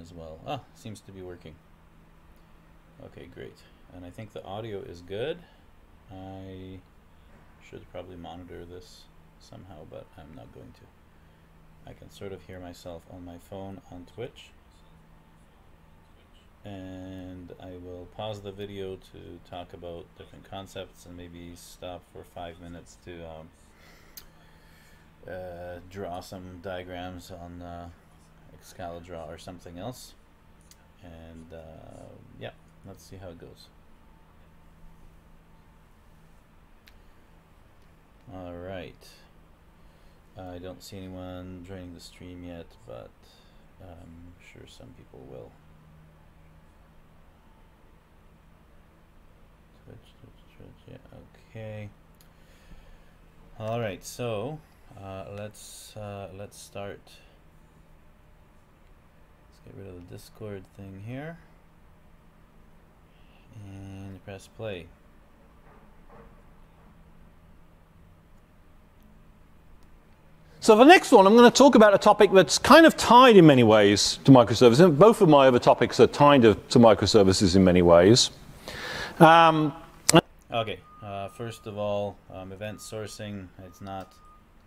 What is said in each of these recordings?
as well. Ah, seems to be working. Okay, great. And I think the audio is good. I should probably monitor this somehow, but I'm not going to. I can sort of hear myself on my phone on Twitch. And I will pause the video to talk about different concepts and maybe stop for five minutes to um, uh, draw some diagrams on uh, Excalidraw or something else. And uh, yeah, let's see how it goes. All right. I don't see anyone joining the stream yet, but I'm sure some people will. Twitch, Twitch, Twitch, yeah, okay. All right, so uh, let's uh, let's start. Get rid of the Discord thing here and press play. So the next one, I'm going to talk about a topic that's kind of tied in many ways to microservices. And both of my other topics are tied to, to microservices in many ways. Um, okay, uh, first of all, um, event sourcing, it's not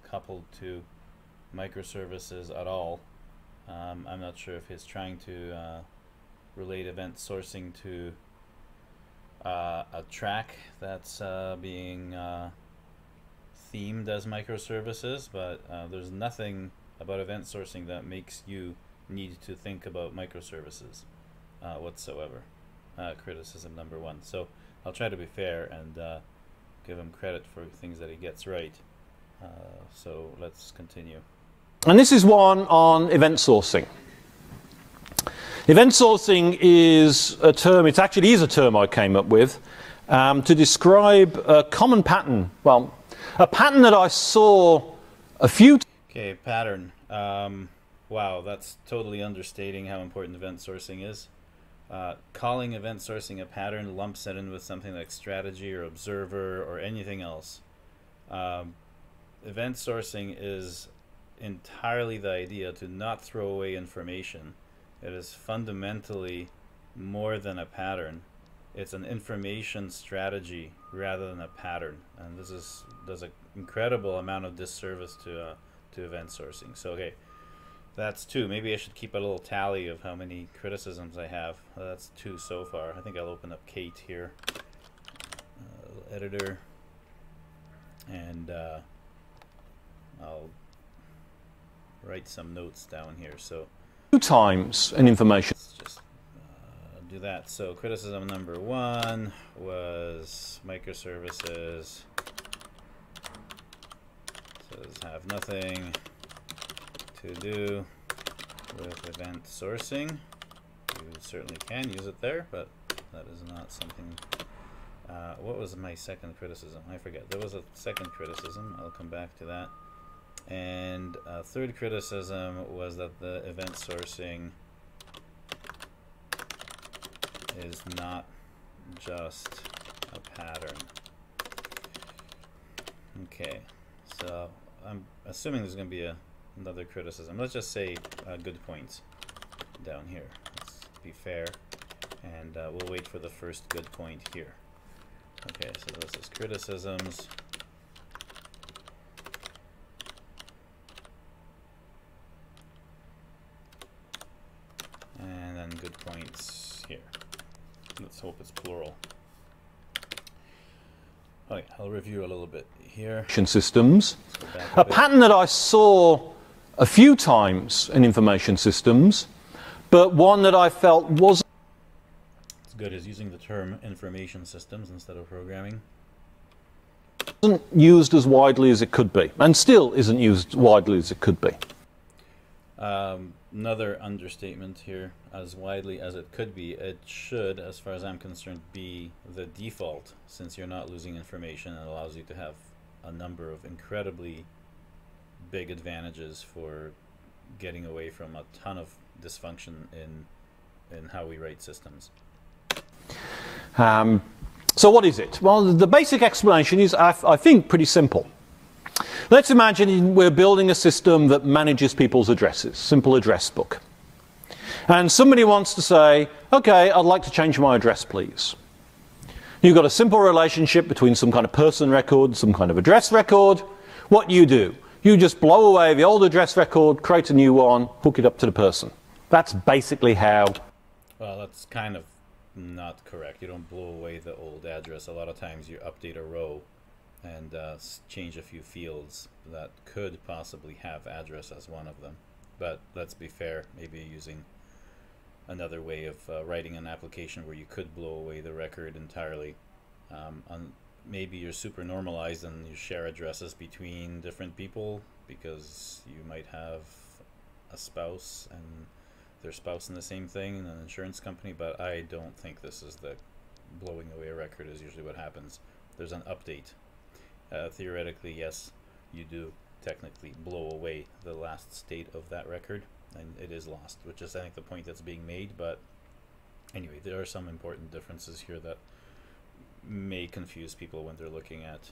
coupled to microservices at all. Um, I'm not sure if he's trying to uh, relate event sourcing to uh, a track that's uh, being uh, themed as microservices, but uh, there's nothing about event sourcing that makes you need to think about microservices uh, whatsoever. Criticism number one. So I'll try to be fair and give him credit for things that he gets right. So let's continue. And this is one on event sourcing. Event sourcing is a term, it actually is a term I came up with um, to describe a common pattern. Well, a pattern that I saw a few Okay, pattern. Um, wow, that's totally understating how important event sourcing is. Uh, calling event sourcing a pattern lumps it in with something like strategy or observer or anything else. Um, event sourcing is entirely the idea to not throw away information. It is fundamentally more than a pattern. It's an information strategy rather than a pattern, and this is does an incredible amount of disservice to uh, to event sourcing. So okay, that's two. Maybe I should keep a little tally of how many criticisms I have. Uh, that's two so far. I think I'll open up Kate here, uh, editor, and uh, I'll write some notes down here. So two times an information. let's just uh, do that. So criticism number one was microservices says have nothing to do with event sourcing. You certainly can use it there, but that is not something. Uh, what was my second criticism? I forget. There was a second criticism. I'll come back to that. And a third criticism was that the event sourcing is not just a pattern. Okay, so I'm assuming there's going to be a, another criticism. Let's just say uh, good points down here. Let's be fair. And uh, we'll wait for the first good point here. Okay, so this is criticisms. And then good points here. Let's hope it's plural. Okay, I'll review a little bit here. systems. A bit. pattern that I saw a few times in information systems, but one that I felt was It's good as using the term information systems instead of programming. wasn't used as widely as it could be, and still isn't used widely as it could be. Um, another understatement here, as widely as it could be, it should, as far as I'm concerned, be the default, since you're not losing information and allows you to have a number of incredibly big advantages for getting away from a ton of dysfunction in in how we write systems. Um, so, what is it? Well, the basic explanation is, I, I think, pretty simple. Let's imagine we're building a system that manages people's addresses, simple address book. And somebody wants to say, okay, I'd like to change my address, please. You've got a simple relationship between some kind of person record, some kind of address record. What do you do? You just blow away the old address record, create a new one, hook it up to the person. That's basically how. Well, that's kind of not correct. You don't blow away the old address. A lot of times you update a row and uh, change a few fields that could possibly have address as one of them. But let's be fair, maybe using another way of uh, writing an application where you could blow away the record entirely. Um, maybe you're super normalized and you share addresses between different people because you might have a spouse and their spouse in the same thing in an insurance company, but I don't think this is the blowing away a record is usually what happens. There's an update. Uh, theoretically, yes, you do technically blow away the last state of that record, and it is lost, which is, I think, the point that's being made. But anyway, there are some important differences here that may confuse people when they're looking at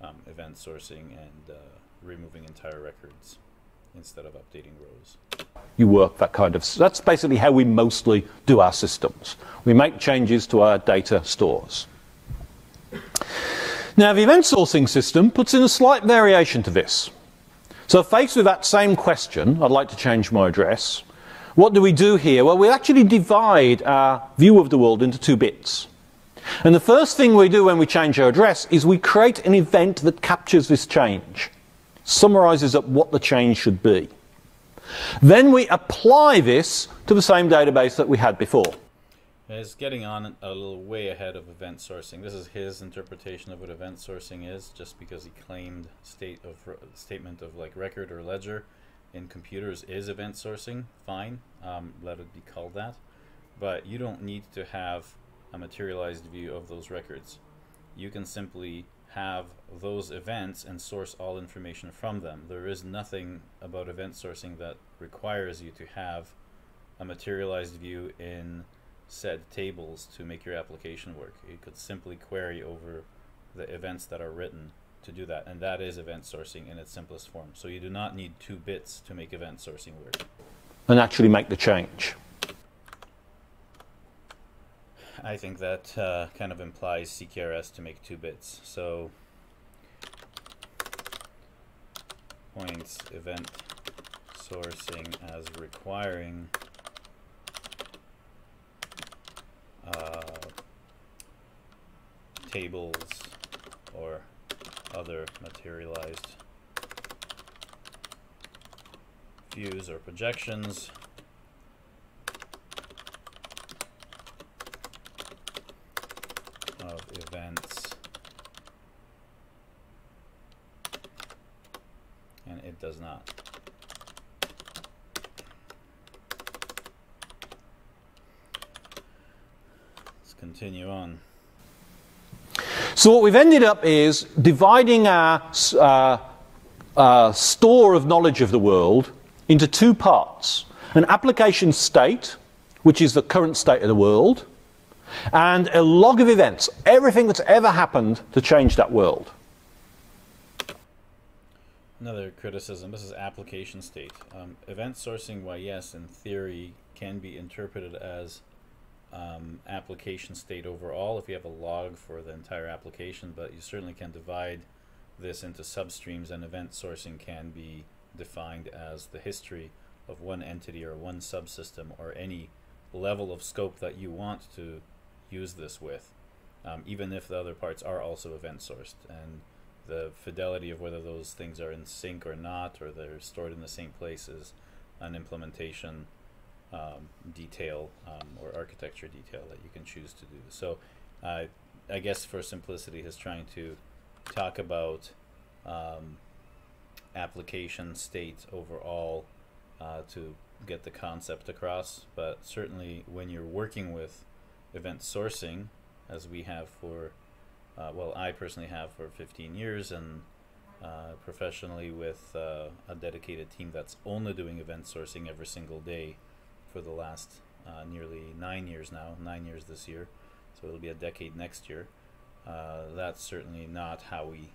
um, event sourcing and uh, removing entire records instead of updating rows. You work that kind of. That's basically how we mostly do our systems. We make changes to our data stores. Now, the event sourcing system puts in a slight variation to this. So, faced with that same question, I'd like to change my address. What do we do here? Well, we actually divide our view of the world into two bits. And the first thing we do when we change our address is we create an event that captures this change, summarizes up what the change should be. Then we apply this to the same database that we had before. It's getting on a little way ahead of event sourcing. This is his interpretation of what event sourcing is, just because he claimed state of statement of like record or ledger in computers is event sourcing. Fine, um, let it be called that. But you don't need to have a materialized view of those records. You can simply have those events and source all information from them. There is nothing about event sourcing that requires you to have a materialized view in said tables to make your application work. You could simply query over the events that are written to do that, and that is event sourcing in its simplest form. So you do not need two bits to make event sourcing work. And actually make the change. I think that uh, kind of implies CQRS to make two bits. So points event sourcing as requiring uh, tables or other materialized views or projections of events and it does not. Continue on. So what we've ended up is dividing our uh, uh, store of knowledge of the world into two parts. An application state, which is the current state of the world, and a log of events, everything that's ever happened to change that world. Another criticism, this is application state. Um, event sourcing, why yes, in theory, can be interpreted as um, application state overall if you have a log for the entire application, but you certainly can divide this into substreams and event sourcing can be defined as the history of one entity or one subsystem or any level of scope that you want to use this with, um, even if the other parts are also event sourced. And the fidelity of whether those things are in sync or not, or they're stored in the same place, is an implementation um, detail um, or architecture detail that you can choose to do. So uh, I guess for simplicity, he's trying to talk about um, application state overall uh, to get the concept across. But certainly when you're working with event sourcing, as we have for, uh, well, I personally have for 15 years, and uh, professionally with uh, a dedicated team that's only doing event sourcing every single day for the last uh, nearly nine years now, nine years this year, so it'll be a decade next year. Uh, that's certainly not how we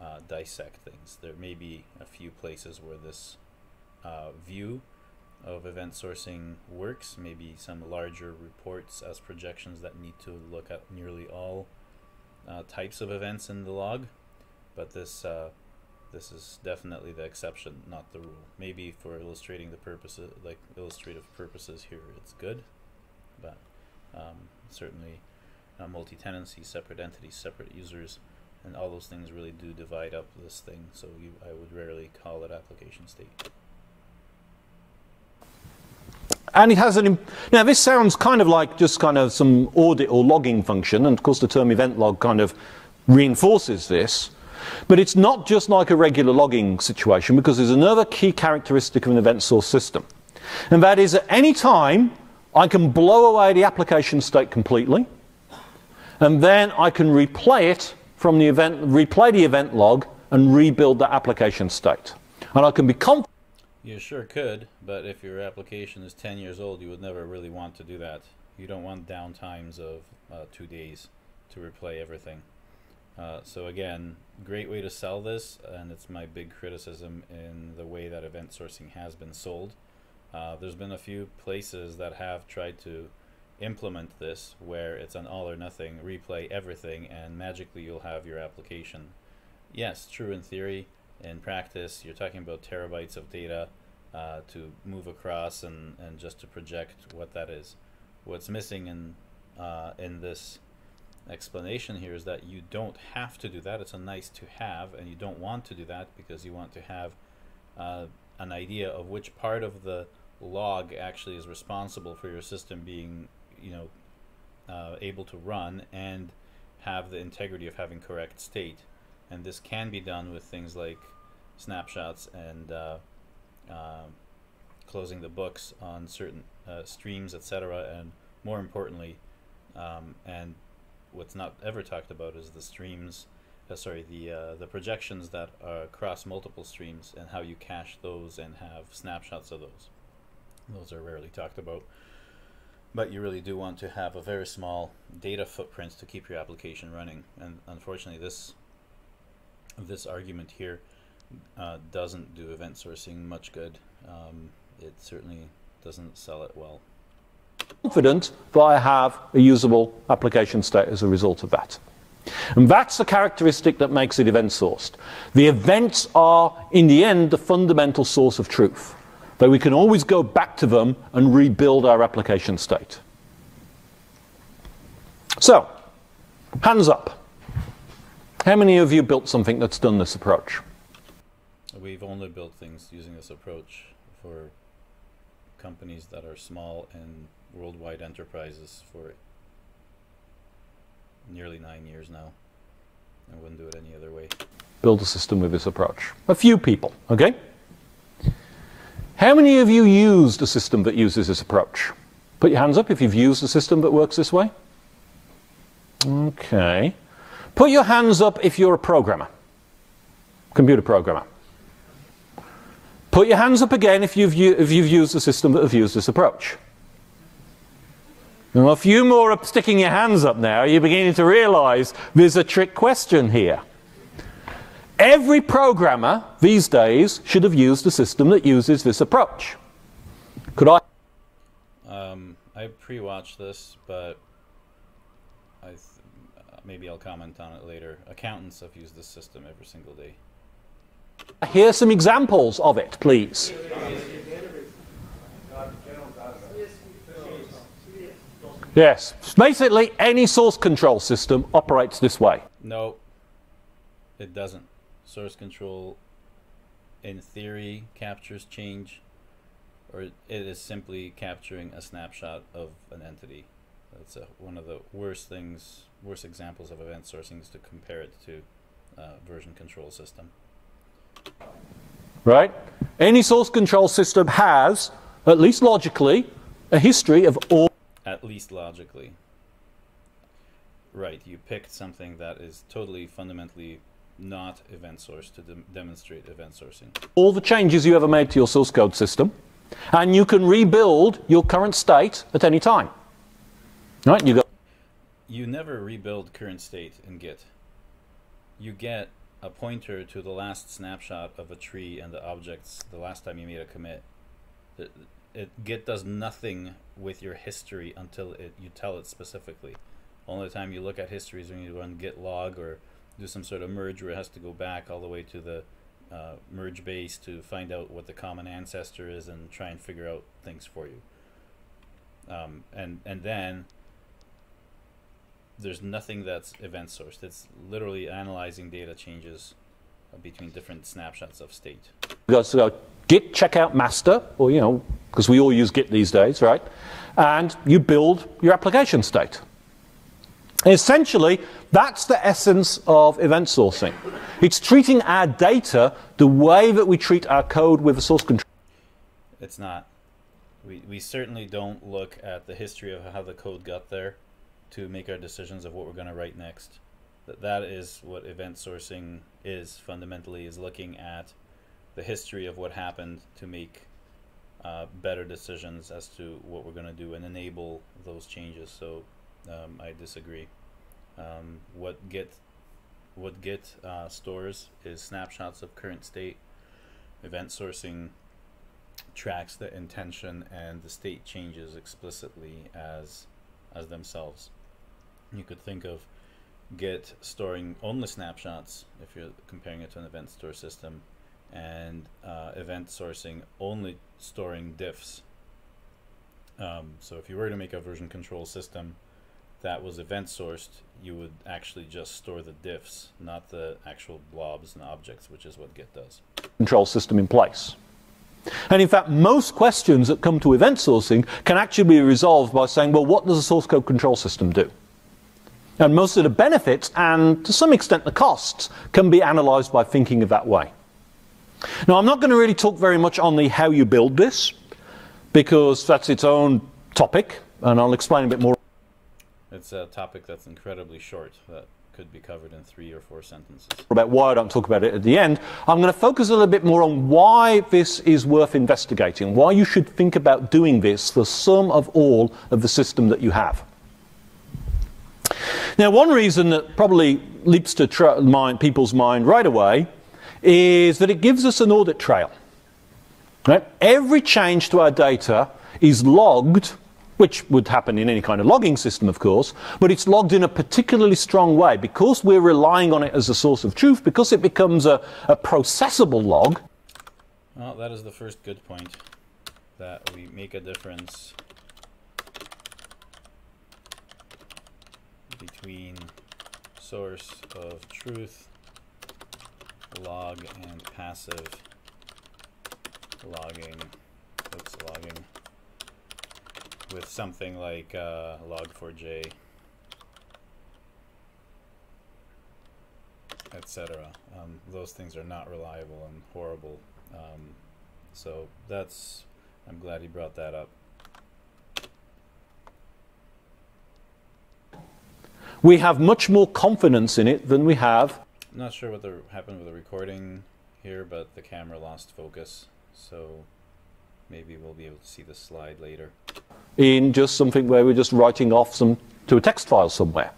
uh, dissect things. There may be a few places where this view of event sourcing works, maybe some larger reports as projections that need to look at nearly all uh, types of events in the log, but this uh, this is definitely the exception, not the rule. Maybe for illustrating the purposes, like illustrative purposes here, it's good, but um, certainly uh, multi-tenancy, separate entities, separate users, and all those things really do divide up this thing. So you, I would rarely call it application state. And it has an. Now, this sounds kind of like just kind of some audit or logging function, and of course, the term event log kind of reinforces this. But it's not just like a regular logging situation because there's another key characteristic of an event source system. And that is at any time, I can blow away the application state completely, and then I can replay it from the event, replay the event log, and rebuild that application state. And I can be confident. You sure could, but if your application is 10 years old, you would never really want to do that. You don't want downtimes of uh, two days to replay everything. Uh, so again, great way to sell this, and it's my big criticism in the way that event sourcing has been sold. Uh, there's been a few places that have tried to implement this where it's an all or nothing, replay everything, and magically you'll have your application. Yes, true in theory, in practice, you're talking about terabytes of data uh, to move across and, and just to project what that is. What's missing in uh, in this explanation here is that you don't have to do that. It's a nice to have, and you don't want to do that because you want to have uh, an idea of which part of the log actually is responsible for your system being, you know, uh, able to run and have the integrity of having correct state. And this can be done with things like snapshots and uh, uh, closing the books on certain uh, streams, etc. And more importantly, um, and what's not ever talked about is the streams, uh, sorry, the uh, the projections that are across multiple streams and how you cache those and have snapshots of those. Those are rarely talked about. But you really do want to have a very small data footprint to keep your application running. And unfortunately, this this argument here uh, doesn't do event sourcing much good. Um, it certainly doesn't sell it well. Confident that I have a usable application state as a result of that. And that's the characteristic that makes it event sourced. The events are, in the end, the fundamental source of truth. Though we can always go back to them and rebuild our application state. So, hands up. How many of you built something that's done this approach? We've only built things using this approach for companies that are small and worldwide enterprises for nearly nine years now. I wouldn't do it any other way. Build a system with this approach. A few people, okay? How many of you used a system that uses this approach? Put your hands up if you've used a system that works this way. Okay. Put your hands up if you're a programmer, computer programmer. Put your hands up again if you've, if you've used a system that have used this approach. Now, a few more are sticking your hands up now. You're beginning to realize there's a trick question here. Every programmer these days should have used a system that uses this approach. Could I? Um, I pre-watched this, but I maybe I'll comment on it later. Accountants have used this system every single day. Here's some examples of it, please. Yes, basically any source control system operates this way. No, it doesn't. Source control, in theory, captures change, or it is simply capturing a snapshot of an entity. That's a, one of the worst things, worst examples of event sourcing is to compare it to uh, version control system. Right? Any source control system has, at least logically, a history of all. At least logically. Right, you picked something that is totally fundamentally not event source to de demonstrate event sourcing. All the changes you ever made to your source code system, and you can rebuild your current state at any time. Right? You go. You never rebuild current state in Git. You get a pointer to the last snapshot of a tree and the objects the last time you made a commit. It Git does nothing with your history until it you tell it specifically. Only time you look at history is when you run git log or do some sort of merge where it has to go back all the way to the uh, merge base to find out what the common ancestor is and try and figure out things for you. Um, and and then there's nothing that's event sourced. It's literally analyzing data changes between different snapshots of state. Git checkout master, or you know, because we all use git these days, right? And you build your application state. Essentially, that's the essence of event sourcing. It's treating our data the way that we treat our code with a source control. It's not. We, we certainly don't look at the history of how the code got there to make our decisions of what we're going to write next. That, that is what event sourcing is fundamentally, is looking at the history of what happened to make uh, better decisions as to what we're going to do and enable those changes. So um, I disagree. Um, what Git what Git uh, stores is snapshots of current state. Event sourcing tracks the intention and the state changes explicitly as as themselves. You could think of Git storing only snapshots if you're comparing it to an event store system, and uh, event sourcing only storing diffs. Um, so if you were to make a version control system that was event sourced, you would actually just store the diffs, not the actual blobs and objects, which is what Git does. Control system in place. And in fact, most questions that come to event sourcing can actually be resolved by saying, well, what does a source code control system do? And most of the benefits and to some extent the costs can be analyzed by thinking of that way. Now, I'm not going to really talk very much on the how you build this because that's its own topic, and I'll explain a bit more. It's a topic that's incredibly short that could be covered in three or four sentences. About why I don't talk about it at the end. I'm going to focus a little bit more on why this is worth investigating, why you should think about doing this, the sum of all of the system that you have. Now, one reason that probably leaps to mind, people's mind right away is that it gives us an audit trail. Right? Every change to our data is logged which would happen in any kind of logging system, of course, but it's logged in a particularly strong way. Because we're relying on it as a source of truth, because it becomes a, a processable log. Well, that is the first good point, that we make a difference between source of truth log and passive logging. Oops, logging with something like uh, log4j, etc. Um, those things are not reliable and horrible. Um, so that's, I'm glad he brought that up. We have much more confidence in it than we have. Not sure what the, happened with the recording here, but the camera lost focus. So maybe we'll be able to see the slide later. In just something where we're just writing off some to a text file somewhere.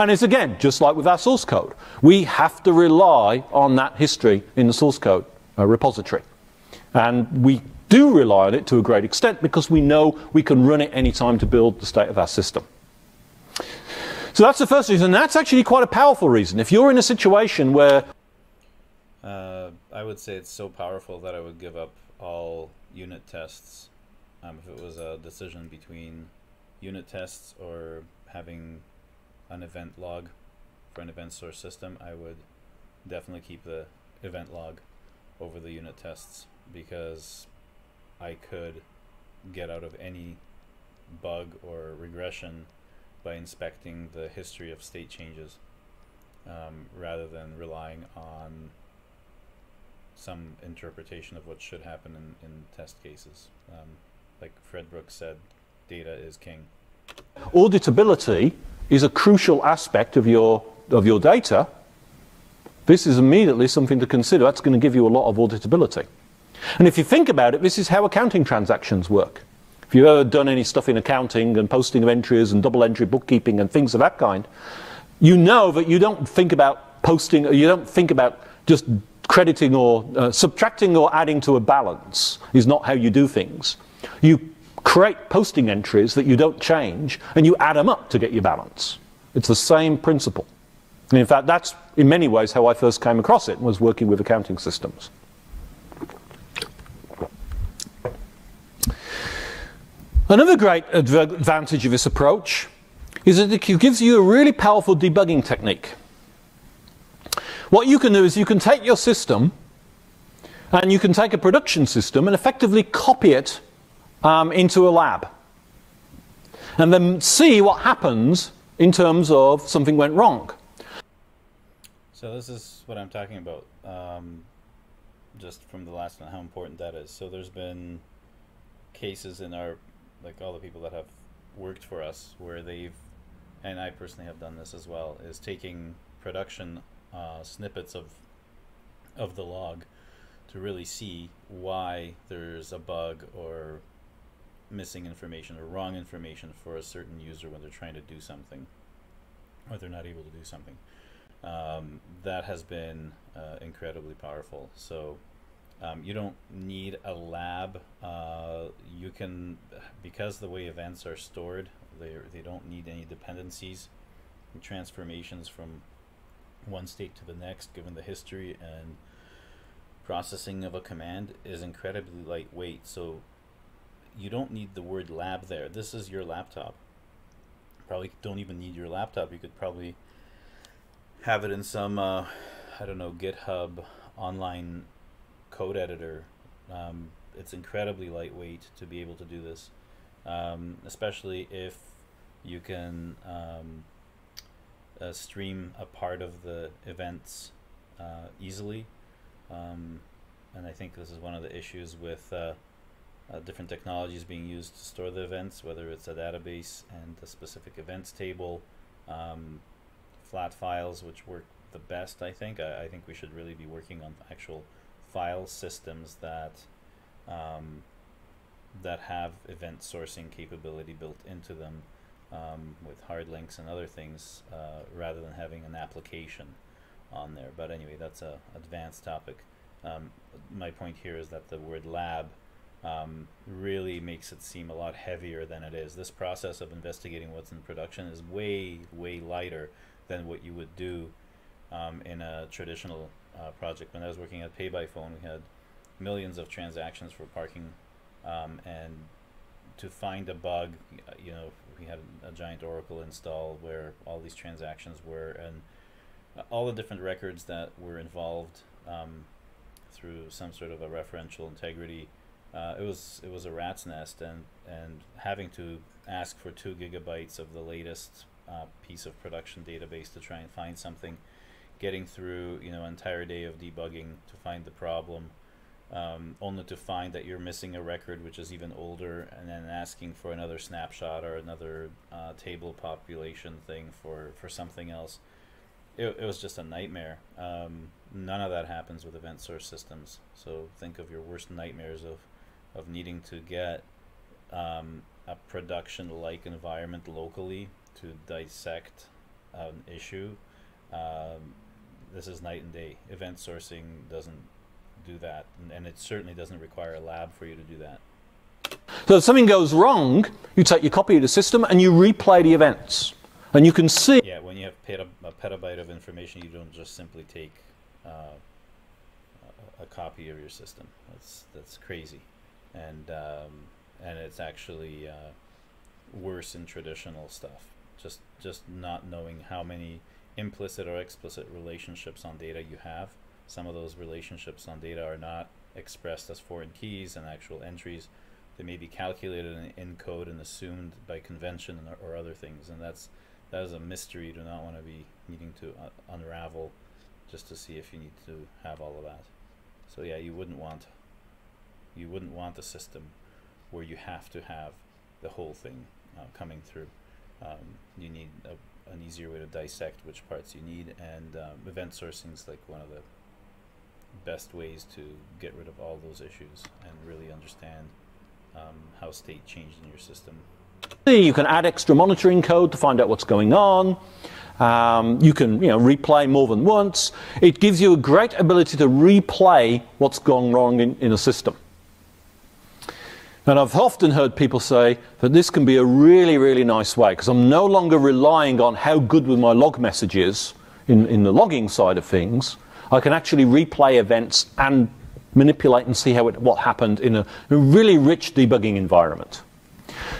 And it's again, just like with our source code, we have to rely on that history in the source code uh, repository. And we do rely on it to a great extent because we know we can run it anytime to build the state of our system. So that's the first reason. That's actually quite a powerful reason. If you're in a situation where. Uh, I would say it's so powerful that I would give up all unit tests um, if it was a decision between unit tests or having an event log for an event source system, I would definitely keep the event log over the unit tests because I could get out of any bug or regression by inspecting the history of state changes um, rather than relying on some interpretation of what should happen in, in test cases. Um, like Fred Brooks said, data is king. Auditability is a crucial aspect of your, of your data. This is immediately something to consider. That's going to give you a lot of auditability. And if you think about it, this is how accounting transactions work. If you've ever done any stuff in accounting and posting of entries and double entry bookkeeping and things of that kind, you know that you don't think about posting, you don't think about just crediting or uh, subtracting or adding to a balance is not how you do things. You create posting entries that you don't change, and you add them up to get your balance. It's the same principle. And in fact, that's in many ways how I first came across it, was working with accounting systems. Another great advantage of this approach is that it gives you a really powerful debugging technique. What you can do is you can take your system and you can take a production system and effectively copy it um, into a lab. And then see what happens in terms of something went wrong. So this is what I'm talking about, um, just from the last one, how important that is. So there's been cases in our, like all the people that have worked for us, where they've, and I personally have done this as well, is taking production uh, snippets of, of the log to really see why there's a bug or missing information or wrong information for a certain user when they're trying to do something or they're not able to do something. Um, that has been uh, incredibly powerful. So um, you don't need a lab. Uh, you can, because the way events are stored, they they don't need any dependencies, transformations from one state to the next, given the history and processing of a command is incredibly lightweight. So you don't need the word lab there. This is your laptop. Probably don't even need your laptop. You could probably have it in some, uh, I don't know, GitHub online code editor. Um, it's incredibly lightweight to be able to do this, um, especially if you can um, uh, stream a part of the events uh, easily. Um, and I think this is one of the issues with uh, uh, different technologies being used to store the events, whether it's a database and a specific events table, um, flat files, which work the best, I think. I, I, think we should really be working on actual file systems that um, that have event sourcing capability built into them um, with hard links and other things, uh, rather than having an application on there. But anyway, that's a advanced topic. Um, my point here is that the word lab um, really makes it seem a lot heavier than it is. This process of investigating what's in production is way, way lighter than what you would do um, in a traditional uh, project. When I was working at Pay by Phone, we had millions of transactions for parking, um, and to find a bug, you know, we had a giant Oracle install where all these transactions were, and all the different records that were involved um, through some sort of a referential integrity uh, it was it was a rat's nest, and and having to ask for two gigabytes of the latest uh, piece of production database to try and find something, getting through you know an entire day of debugging to find the problem, um, only to find that you're missing a record which is even older, and then asking for another snapshot or another uh, table population thing for for something else. It, it was just a nightmare. Um, none of that happens with event source systems. So think of your worst nightmares of of needing to get um, a production-like environment locally to dissect an issue. Um, this is night and day. Event sourcing doesn't do that, and, and it certainly doesn't require a lab for you to do that. So if something goes wrong, you take your copy of the system and you replay the events. And you can see. Yeah, when you have peta a petabyte of information, you don't just simply take uh, a, a copy of your system. That's that's crazy and um, and it's actually uh, worse in traditional stuff. Just just not knowing how many implicit or explicit relationships on data you have. Some of those relationships on data are not expressed as foreign keys and actual entries. They may be calculated in, code and assumed by convention or, or, other things, and that's that is a mystery you do not want to be needing to uh, unravel just to see if you need to have all of that. So yeah, you wouldn't want you wouldn't want a system where you have to have the whole thing uh, coming through. Um, you need a, an easier way to dissect which parts you need, and um, event sourcing is like one of the best ways to get rid of all those issues and really understand um, how state changed in your system. You can add extra monitoring code to find out what's going on. Um, you can you know, replay more than once. It gives you a great ability to replay what's gone wrong in, in a system. And I've often heard people say that this can be a really, really nice way because I'm no longer relying on how good with my log messages in, in the logging side of things. I can actually replay events and manipulate and see how it, what happened in a, a really rich debugging environment.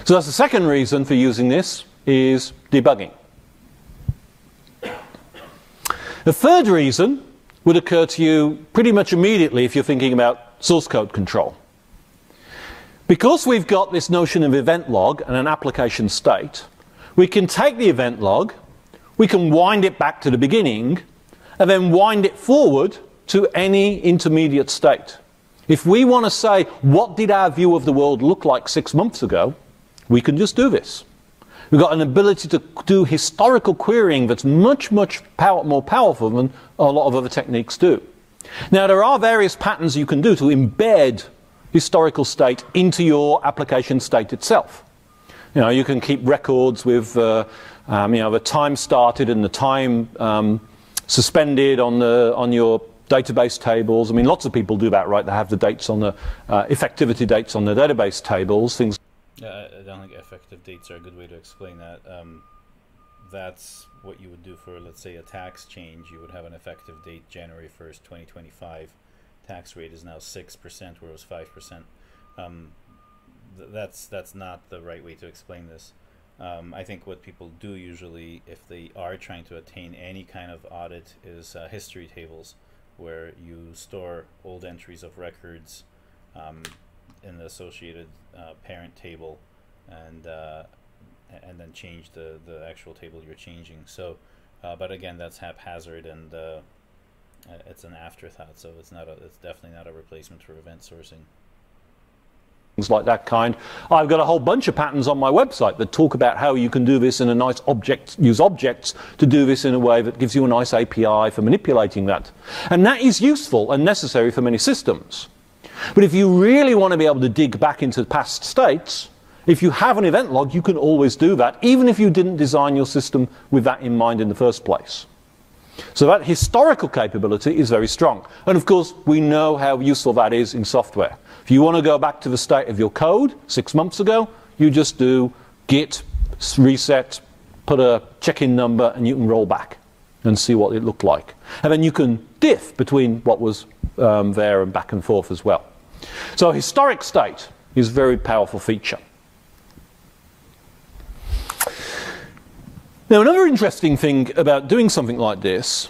So that's the second reason for using this is debugging. The third reason would occur to you pretty much immediately if you're thinking about source code control. Because we've got this notion of event log and an application state, we can take the event log, we can wind it back to the beginning, and then wind it forward to any intermediate state. If we want to say, what did our view of the world look like six months ago, we can just do this. We've got an ability to do historical querying that's much, much power, more powerful than a lot of other techniques do. Now, there are various patterns you can do to embed historical state into your application state itself. You know, you can keep records with, uh, um, you know, the time started and the time um, suspended on the on your database tables. I mean, lots of people do that, right? They have the dates on the uh, effectivity dates on the database tables. Things. Yeah, I don't think effective dates are a good way to explain that. Um, that's what you would do for, let's say, a tax change. You would have an effective date January 1st, 2025 tax rate is now 6%, where it was 5%. Um, th- that's, that's not the right way to explain this. Um, I think what people do usually, if they are trying to attain any kind of audit, is uh, history tables, where you store old entries of records um, in the associated uh, parent table, and uh, and then change the the actual table you're changing. So, uh, but again, that's haphazard and uh, it's an afterthought, so it's not a, it's definitely not a replacement for event sourcing. Things like that kind. I've got a whole bunch of patterns on my website that talk about how you can do this in a nice object, use objects to do this in a way that gives you a nice API for manipulating that. And that is useful and necessary for many systems. But if you really want to be able to dig back into past states, if you have an event log, you can always do that, even if you didn't design your system with that in mind in the first place. So that historical capability is very strong. And of course, we know how useful that is in software. If you want to go back to the state of your code six months ago, you just do git reset, put a check-in number, and you can roll back and see what it looked like. And then you can diff between what was um, there and back and forth as well. So historic state is a very powerful feature. Now, another interesting thing about doing something like this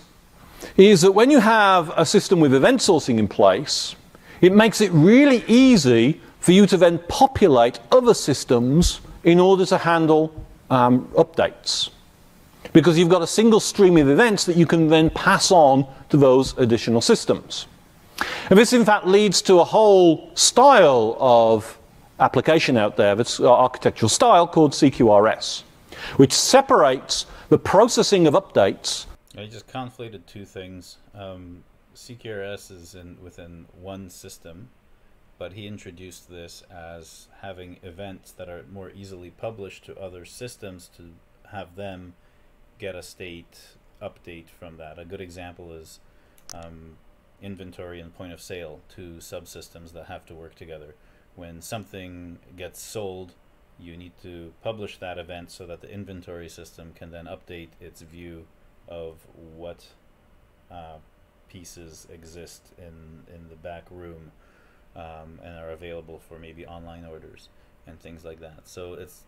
is that when you have a system with event sourcing in place, it makes it really easy for you to then populate other systems in order to handle um, updates. Because you've got a single stream of events that you can then pass on to those additional systems. And this, in fact, leads to a whole style of application out there, that's architectural style called CQRS which separates the processing of updates. I just conflated two things. Um, CQRS is in within one system, but he introduced this as having events that are more easily published to other systems to have them get a state update from that. A good example is um, inventory and point of sale, two subsystems that have to work together. When something gets sold, you need to publish that event so that the inventory system can then update its view of what uh, pieces exist in, in the back room um, and are available for maybe online orders and things like that. So it's,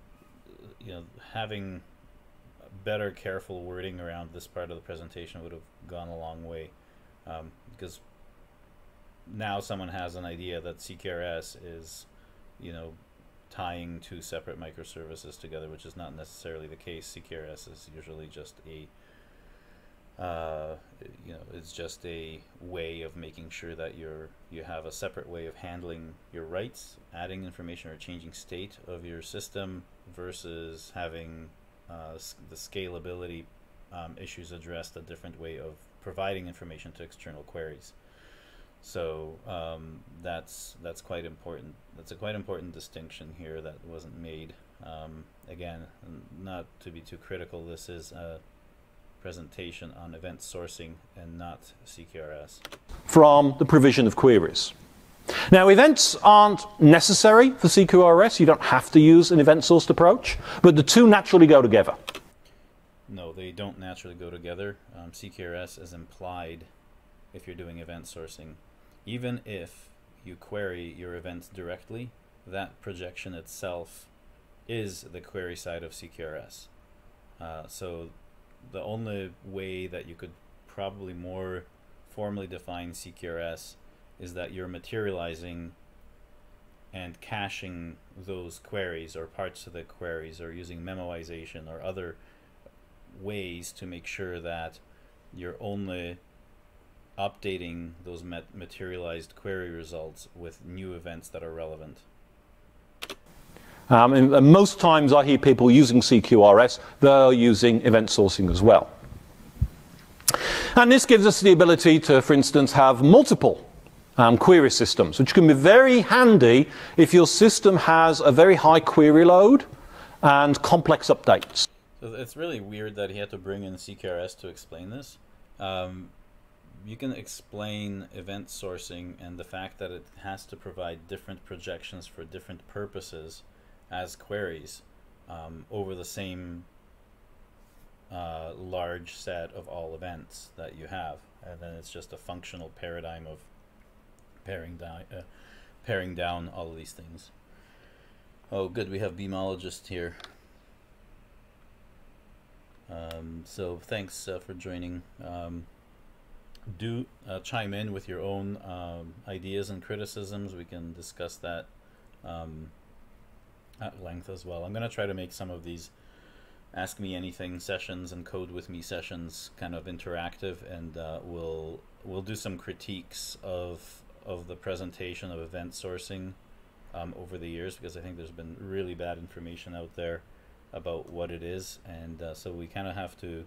you know, having better careful wording around this part of the presentation would have gone a long way um, because now someone has an idea that CQRS is, you know, tying two separate microservices together, which is not necessarily the case. CQRS is usually just a uh, you know, it's just a way of making sure that you're you have a separate way of handling your writes, adding information or changing state of your system versus having uh, the scalability um, issues addressed a different way of providing information to external queries. So um, that's that's quite important. That's a quite important distinction here that wasn't made. Um, again, not to be too critical, this is a presentation on event sourcing and not CQRS. From the provision of queries. Now, events aren't necessary for CQRS. You don't have to use an event sourced approach, but the two naturally go together. No, they don't naturally go together. Um, CQRS is implied if you're doing event sourcing. Even if you query your events directly, that projection itself is the query side of CQRS. Uh, so the only way that you could probably more formally define CQRS is that you're materializing and caching those queries or parts of the queries or using memoization or other ways to make sure that you're only updating those materialized query results with new events that are relevant. Um, and, and most times I hear people using CQRS, they're using event sourcing as well. And this gives us the ability to, for instance, have multiple um, query systems, which can be very handy if your system has a very high query load and complex updates. So it's really weird that he had to bring in CQRS to explain this. Um, you can explain event sourcing and the fact that it has to provide different projections for different purposes as queries um, over the same uh, large set of all events that you have. And then it's just a functional paradigm of paring down, uh, down all of these things. Oh, good, we have Beamologist here. Um, so thanks uh, for joining. Um, do uh, chime in with your own um, ideas and criticisms. We can discuss that um, at length as well. I'm going to try to make some of these ask me anything sessions and code with me sessions kind of interactive, and uh, we'll we'll do some critiques of of the presentation of event sourcing um, over the years because I think there's been really bad information out there about what it is, and uh, so we kind of have to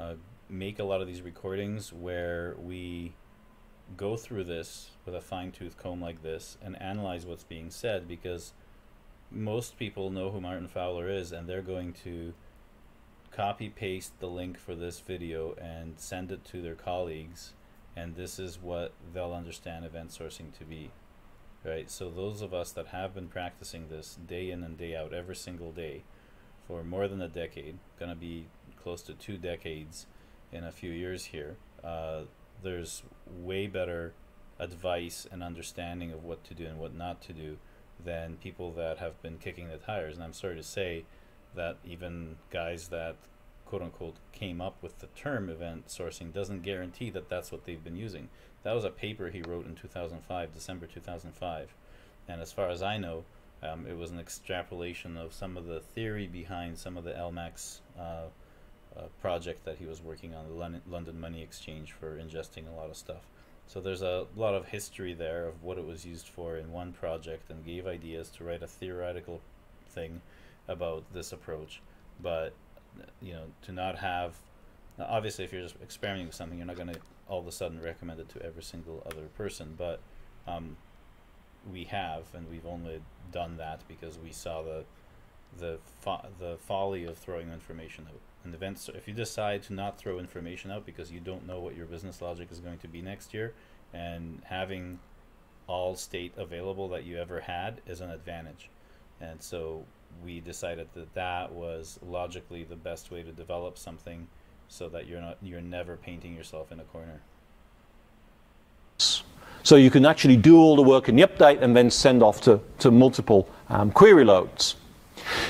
uh, make a lot of these recordings where we go through this with a fine tooth comb like this and analyze what's being said because most people know who Martin Fowler is and they're going to copy paste the link for this video and send it to their colleagues and this is what they'll understand event sourcing to be right? So those of us that have been practicing this day in and day out every single day for more than a decade gonna be close to two decades in a few years here uh, there's way better advice and understanding of what to do and what not to do than people that have been kicking the tires. And I'm sorry to say that even guys that quote unquote came up with the term event sourcing doesn't guarantee that that's what they've been using. That was a paper he wrote in 2005, December 2005. And as far as I know, um, it was an extrapolation of some of the theory behind some of the LMAX uh, project that he was working on, the London Money Exchange for ingesting a lot of stuff. So there's a lot of history there of what it was used for in one project and gave ideas to write a theoretical thing about this approach. But, you know, to not have, obviously if you're just experimenting with something, you're not going to all of a sudden recommend it to every single other person. But um, we have, and we've only done that because we saw the the fo- the folly of throwing information out. And events if you decide to not throw information out because you don't know what your business logic is going to be next year and having all state available that you ever had is an advantage. And so we decided that that was logically the best way to develop something so that you're not you're never painting yourself in a corner. So you can actually do all the work in the update and then send off to, to multiple um, query loads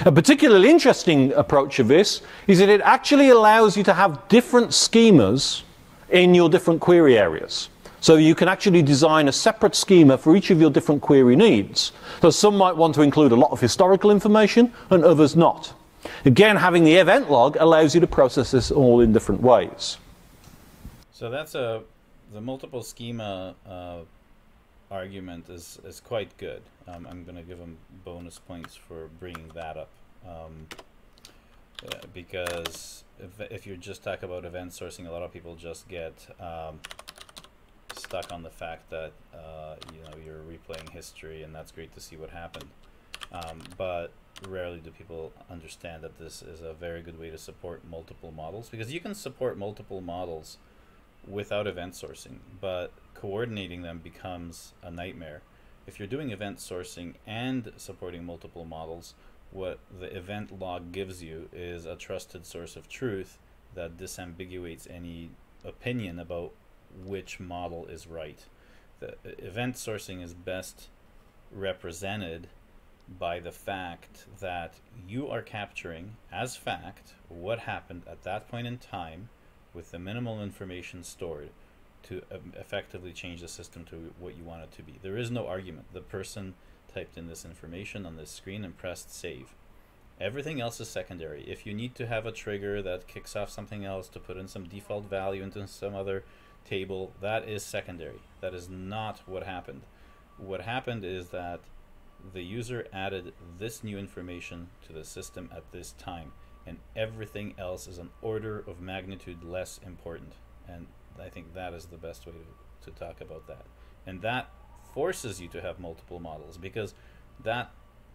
a particularly interesting approach of this is that it actually allows you to have different schemas in your different query areas. So you can actually design a separate schema for each of your different query needs. So some might want to include a lot of historical information and others not. Again, having the event log allows you to process this all in different ways. So that's a the multiple schema uh, argument is, is quite good. Um, I'm going to give him bonus points for bringing that up. Um, uh, because if, if you just talk about event sourcing, a lot of people just get um, stuck on the fact that uh, you know you're replaying history, and that's great to see what happened. Um, but rarely do people understand that this is a very good way to support multiple models because you can support multiple models without event sourcing, but coordinating them becomes a nightmare. If you're doing event sourcing and supporting multiple models, what the event log gives you is a trusted source of truth that disambiguates any opinion about which model is right. The uh, event sourcing is best represented by the fact that you are capturing as fact what happened at that point in time with the minimal information stored to effectively change the system to what you want it to be. There is no argument. The person typed in this information on this screen and pressed save. Everything else is secondary. If you need to have a trigger that kicks off something else to put in some default value into some other table, that is secondary. That is not what happened. What happened is that the user added this new information to the system at this time and everything else is an order of magnitude less important and I think that is the best way to, to talk about that. And that forces you to have multiple models because that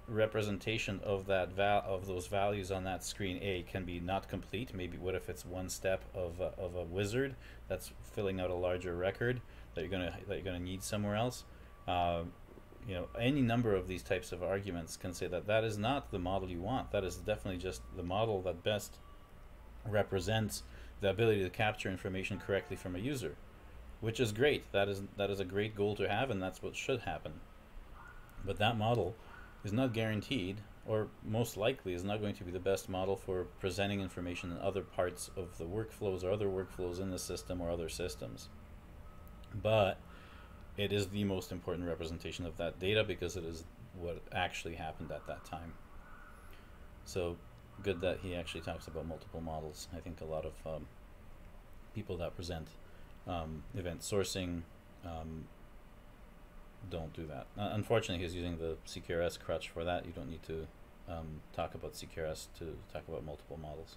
representation of that val of those values on that screen A can be not complete. Maybe what if it's one step of a, of a wizard that's filling out a larger record that you're gonna that you're gonna need somewhere else? Uh, you know, any number of these types of arguments can say that that is not the model you want. That is definitely just the model that best represents the ability to capture information correctly from a user, which is great. That is that is a great goal to have, and that's what should happen. But that model is not guaranteed, or most likely is not going to be the best model for presenting information in other parts of the workflows or other workflows in the system or other systems. But it is the most important representation of that data because it is what actually happened at that time. So good that he actually talks about multiple models. I think a lot of um, people that present um, event sourcing um, don't do that. Uh, unfortunately, he's using the CQRS crutch for that. You don't need to um, talk about CQRS to talk about multiple models.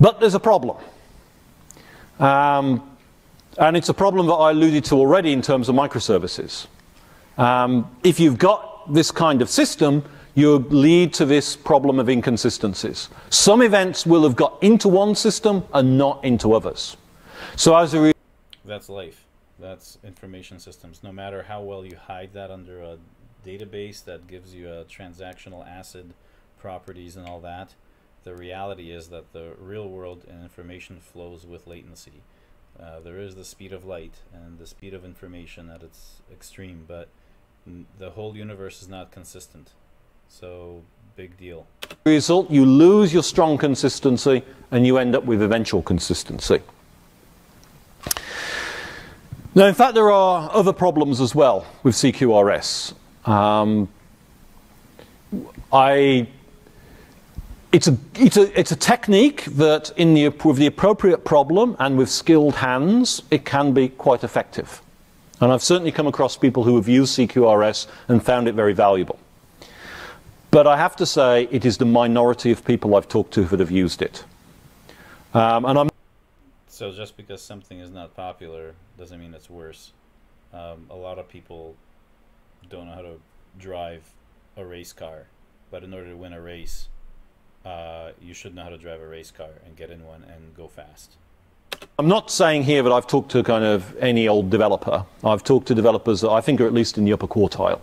But there's a problem. Um, and it's a problem that I alluded to already in terms of microservices. Um, if you've got this kind of system, you lead to this problem of inconsistencies. Some events will have got into one system and not into others. So as a that's life. That's information systems. No matter how well you hide that under a database that gives you a transactional ACID properties and all that, the reality is that the real world and information flows with latency. Uh, there is the speed of light and the speed of information at its extreme, but the whole universe is not consistent. So, big deal. Result, you lose your strong consistency and you end up with eventual consistency. Now, in fact, there are other problems as well with CQRS. Um, I it's a, it's, a, it's a technique that, in the, with the appropriate problem and with skilled hands, it can be quite effective. And I've certainly come across people who have used CQRS and found it very valuable. But I have to say, it is the minority of people I've talked to that have used it. Um, and I'm so just because something is not popular doesn't mean it's worse. Um, a lot of people don't know how to drive a race car, but in order to win a race, uh, you should know how to drive a race car and get in one and go fast. I'm not saying here that I've talked to kind of any old developer. I've talked to developers that I think are at least in the upper quartile.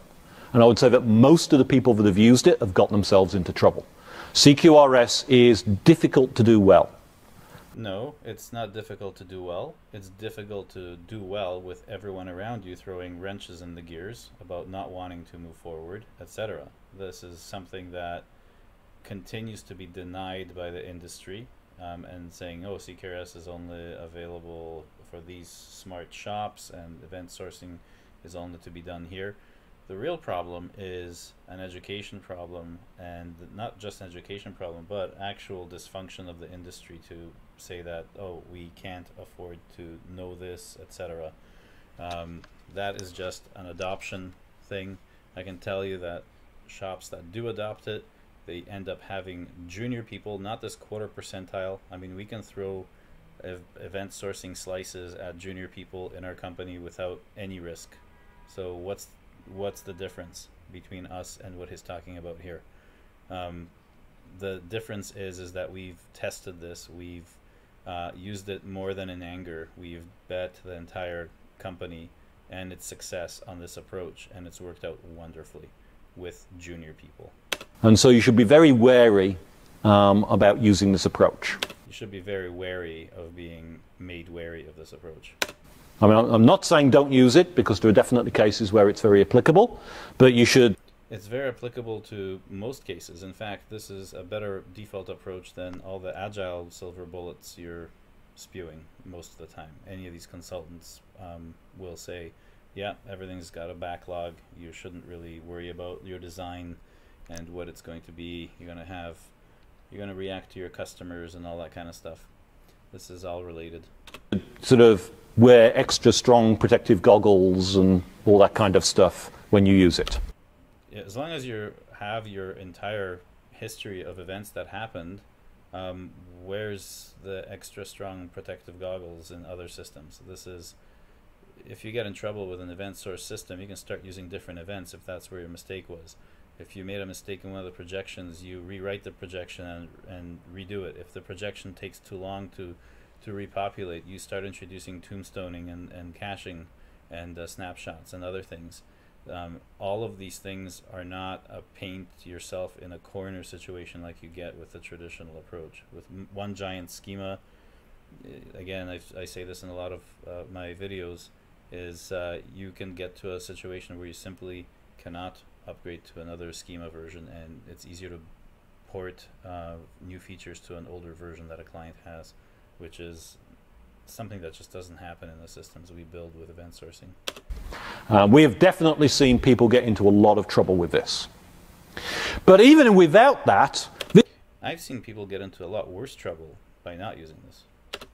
And I would say that most of the people that have used it have got themselves into trouble. CQRS is difficult to do well. No, it's not difficult to do well. It's difficult to do well with everyone around you throwing wrenches in the gears about not wanting to move forward, etc. This is something that continues to be denied by the industry um, and saying, oh, CQRS is only available for these smart shops and event sourcing is only to be done here. The real problem is an education problem, and not just an education problem, but actual dysfunction of the industry to say that, oh, we can't afford to know this, etc. Um, that is just an adoption thing. I can tell you that shops that do adopt it they end up having junior people, not this quarter percentile. I mean, we can throw ev event sourcing slices at junior people in our company without any risk. So what's what's the difference between us and what he's talking about here? Um, the difference is is that we've tested this. We've uh, used it more than in anger. We've bet the entire company and its success on this approach, and it's worked out wonderfully with junior people. And so you should be very wary um, about using this approach. You should be very wary of being made wary of this approach. I mean, I'm not saying don't use it because there are definitely cases where it's very applicable, but you should. It's very applicable to most cases. In fact, this is a better default approach than all the agile silver bullets you're spewing most of the time. Any of these consultants um, will say, yeah, everything's got a backlog. You shouldn't really worry about your design and what it's going to be. You're going to have, you're going to react to your customers and all that kind of stuff. This is all related. Sort of wear extra strong protective goggles and all that kind of stuff when you use it. Yeah, as long as you have your entire history of events that happened, um, where's the extra strong protective goggles in other systems? This is, if you get in trouble with an event source system, you can start using different events if that's where your mistake was. If you made a mistake in one of the projections, you rewrite the projection and, and redo it. If the projection takes too long to to repopulate, you start introducing tombstoning and, and caching and uh, snapshots and other things. Um, all of these things are not a paint yourself in a corner situation like you get with the traditional approach. With one giant schema, again, I, I say this in a lot of uh, my videos, is uh, you can get to a situation where you simply cannot upgrade to another schema version and it's easier to port uh, new features to an older version that a client has which is something that just doesn't happen in the systems we build with event sourcing. Uh, we have definitely seen people get into a lot of trouble with this. But even without that, I've seen people get into a lot worse trouble by not using this.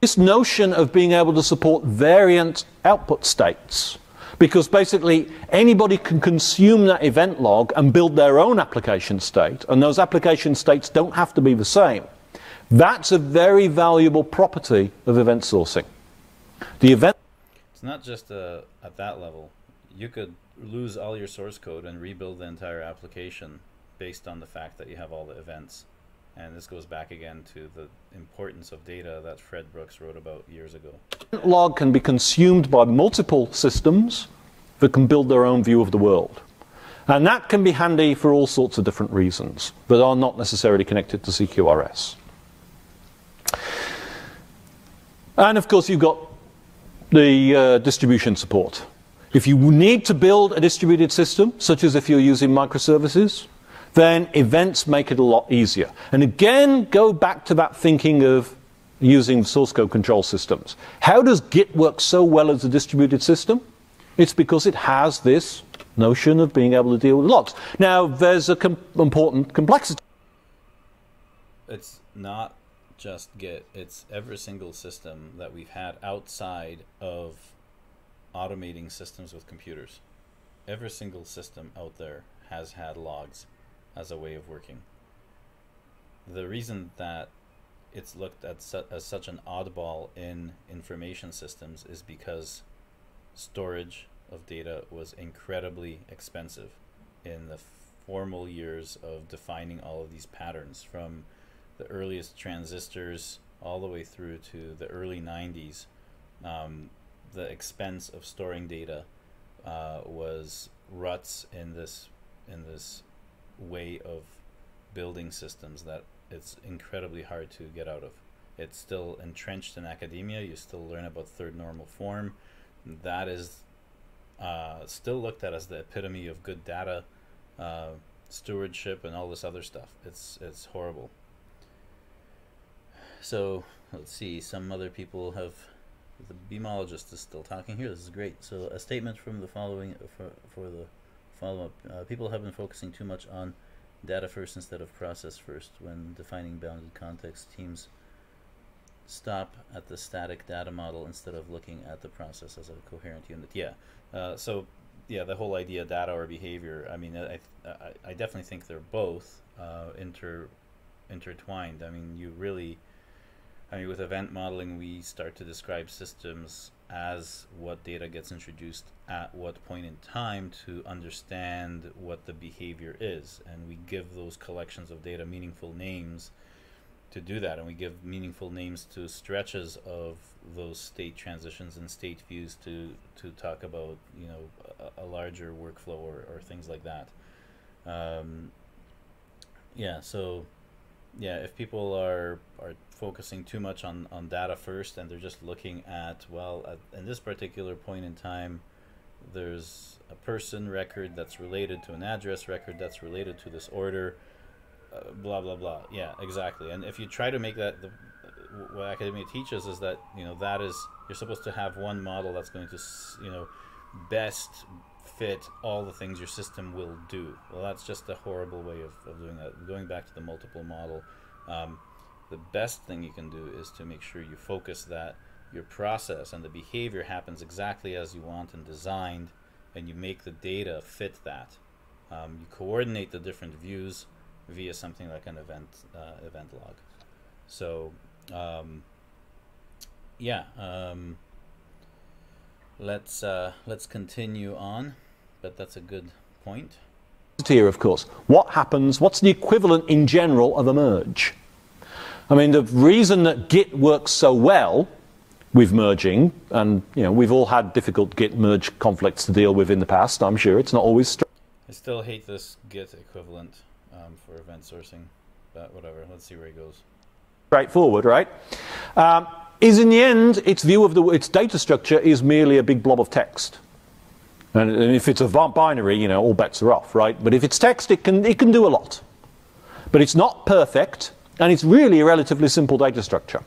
This notion of being able to support variant output states, because basically anybody can consume that event log and build their own application state, and those application states don't have to be the same. That's a very valuable property of event sourcing. The event. It's not just uh, at that level. You could lose all your source code and rebuild the entire application based on the fact that you have all the events. And this goes back again to the importance of data that Fred Brooks wrote about years ago. Log can be consumed by multiple systems that can build their own view of the world. And that can be handy for all sorts of different reasons that are not necessarily connected to CQRS. And of course, you've got the uh, distribution support. If you need to build a distributed system, such as if you're using microservices, then events make it a lot easier. And again, go back to that thinking of using source code control systems. How does Git work so well as a distributed system? It's because it has this notion of being able to deal with lots. Now, there's a com important complexity. It's not just Git, it's every single system that we've had outside of automating systems with computers. Every single system out there has had logs as a way of working. The reason that it's looked at su as such an oddball in information systems is because storage of data was incredibly expensive in the formal years of defining all of these patterns from the earliest transistors all the way through to the early 90s, um, the expense of storing data uh, was ruts in this in this way of building systems that it's incredibly hard to get out of. It's still entrenched in academia. You still learn about third normal form. That is uh, still looked at as the epitome of good data uh, stewardship and all this other stuff. It's it's horrible. So let's see. Some other people have. The beamologist is still talking here. This is great. So a statement from the following for for the follow up. Uh, people have been focusing too much on data first instead of process first when defining bounded context. Teams stop at the static data model instead of looking at the process as a coherent unit. Yeah. Uh, so yeah, the whole idea data or behavior. I mean, I I, I definitely think they're both uh, inter intertwined. I mean, you really I mean, with event modeling, we start to describe systems as what data gets introduced at what point in time to understand what the behavior is. And we give those collections of data meaningful names to do that, and we give meaningful names to stretches of those state transitions and state views to to talk about you know a, a larger workflow or, or things like that. Um, yeah, so yeah, if people are are focusing too much on on data first and they're just looking at well, at, in this particular point in time, there's a person record that's related to an address record that's related to this order uh, blah blah blah. Yeah, exactly. And if you try to make that the what academia teaches is that you know that is you're supposed to have one model that's going to you know best fit all the things your system will do. Well, that's just a horrible way of, of doing that. Going back to the multiple model, um, the best thing you can do is to make sure you focus that your process and the behavior happens exactly as you want and designed, and you make the data fit that. Um, you coordinate the different views via something like an event uh, event log. So um, yeah, um, let's uh, let's continue on, but that's a good point. Here, of course, what happens? What's the equivalent in general of a merge? I mean, the reason that Git works so well with merging, and you know, we've all had difficult Git merge conflicts to deal with in the past. I'm sure it's not always. I still hate this Git equivalent um, for event sourcing, but whatever. Let's see where it goes. Straightforward, right? Um, is in the end, its view of the its data structure is merely a big blob of text. And, and if it's a binary, you know, all bets are off, right? But if it's text, it can it can do a lot. But it's not perfect, and it's really a relatively simple data structure.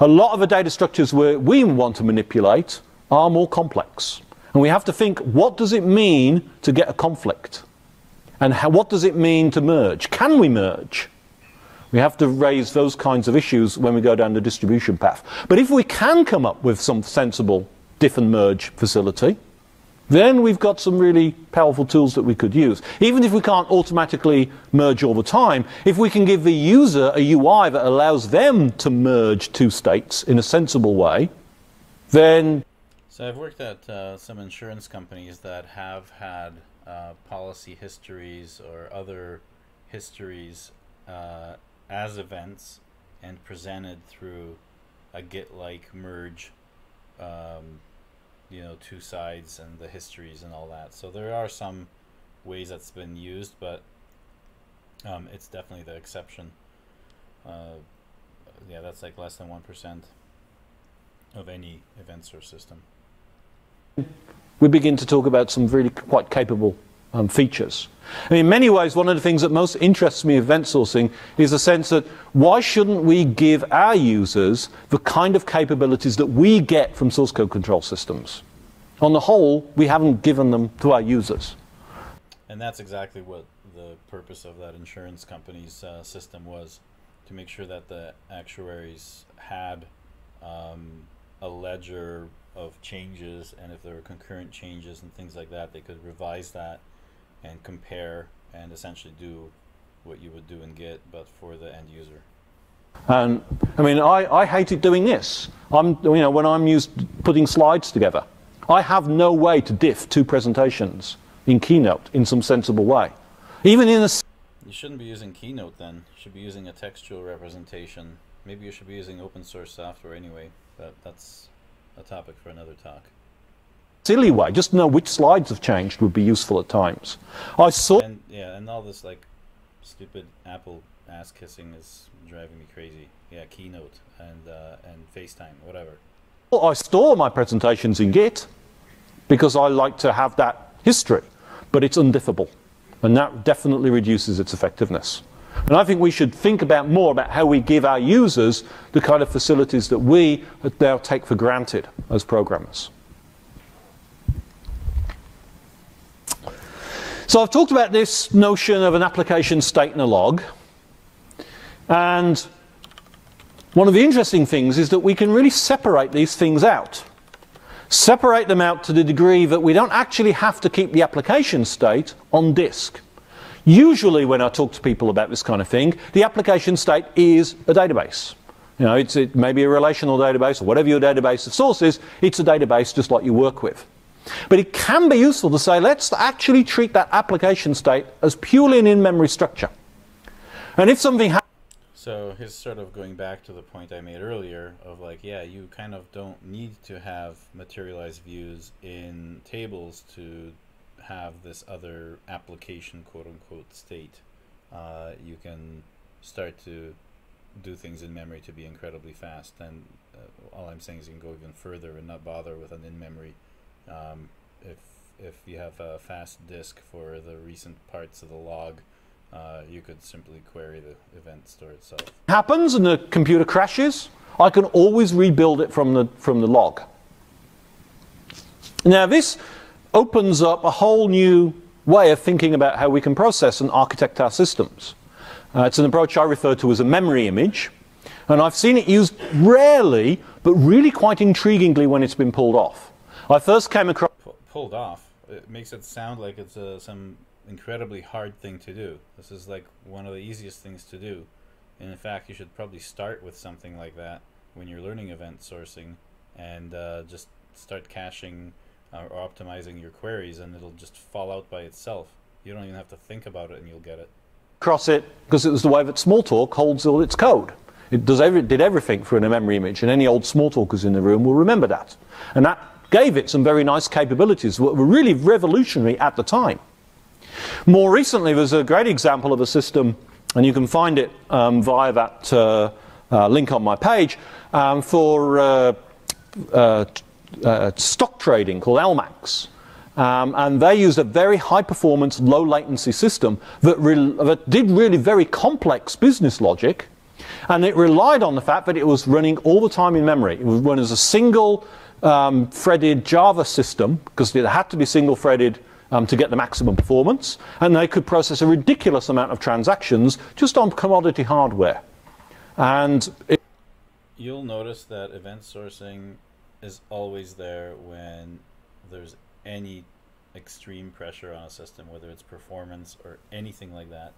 A lot of the data structures we want to manipulate are more complex. And we have to think, what does it mean to get a conflict? And how, what does it mean to merge? Can we merge? We have to raise those kinds of issues when we go down the distribution path. But if we can come up with some sensible diff and merge facility, then we've got some really powerful tools that we could use. Even if we can't automatically merge all the time, if we can give the user a UI that allows them to merge two states in a sensible way, then. So I've worked at uh, some insurance companies that have had uh, policy histories or other histories uh, as events and presented through a Git-like merge, um, you know, two sides and the histories and all that. So there are some ways that's been used, but um, it's definitely the exception. Uh, yeah, that's like less than 1% of any event source system we begin to talk about some really quite capable um, features. And in many ways, one of the things that most interests me of event sourcing is the sense that why shouldn't we give our users the kind of capabilities that we get from source code control systems? On the whole, we haven't given them to our users. And that's exactly what the purpose of that insurance company's uh, system was to make sure that the actuaries had um, a ledger of changes and if there were concurrent changes and things like that they could revise that and compare and essentially do what you would do in git but for the end user. And i mean i, I hated doing this. I'm you know when i'm used putting slides together i have no way to diff two presentations in keynote in some sensible way. Even in a you shouldn't be using keynote then. You should be using a textual representation. Maybe you should be using open source software anyway but that's a topic for another talk. Silly way, just know which slides have changed would be useful at times. I saw. And, yeah, and all this like stupid Apple ass kissing is driving me crazy. Yeah, Keynote and uh, and FaceTime, whatever. Well, I store my presentations in Git because I like to have that history, but it's undiffable, and that definitely reduces its effectiveness. And I think we should think about more about how we give our users the kind of facilities that we now take for granted as programmers. So I've talked about this notion of an application state in a log. And one of the interesting things is that we can really separate these things out. Separate them out to the degree that we don't actually have to keep the application state on disk. Usually, when I talk to people about this kind of thing, the application state is a database. You know, it's it may be a relational database or whatever your database of source is, it's a database just like you work with. But it can be useful to say, let's actually treat that application state as purely an in-memory structure. And if something happens... So he's sort of going back to the point I made earlier of like, yeah, you kind of don't need to have materialized views in tables to have this other application quote unquote state. Uh, you can start to do things in memory to be incredibly fast. And uh, all I'm saying is you can go even further and not bother with an in memory. Um, if if you have a fast disk for the recent parts of the log, uh, you could simply query the event store itself. Happens and the computer crashes, I can always rebuild it from the, from the log. Now this opens up a whole new way of thinking about how we can process and architect our systems. Uh, it's an approach I refer to as a memory image, and I've seen it used rarely, but really quite intriguingly when it's been pulled off. I first came across... Pulled off? It makes it sound like it's uh, some incredibly hard thing to do. This is like one of the easiest things to do. And in fact, you should probably start with something like that when you're learning event sourcing and uh, just start caching uh, or optimizing your queries and it'll just fall out by itself. You don't even have to think about it and you'll get it. Cross it because it was the way that Smalltalk holds all its code. It does every, did everything for a memory image, and any old Smalltalkers in the room will remember that. And that gave it some very nice capabilities that were really revolutionary at the time. More recently, there's a great example of a system, and you can find it um, via that uh, uh, link on my page, um, for uh, uh, uh stock trading called LMAX. Um, and they used a very high performance, low latency system that, that did really very complex business logic. And it relied on the fact that it was running all the time in memory. It was run as a single um, threaded Java system because it had to be single threaded um, to get the maximum performance, and they could process a ridiculous amount of transactions just on commodity hardware. And you'll notice that event sourcing is always there when there's any extreme pressure on a system, whether it's performance or anything like that.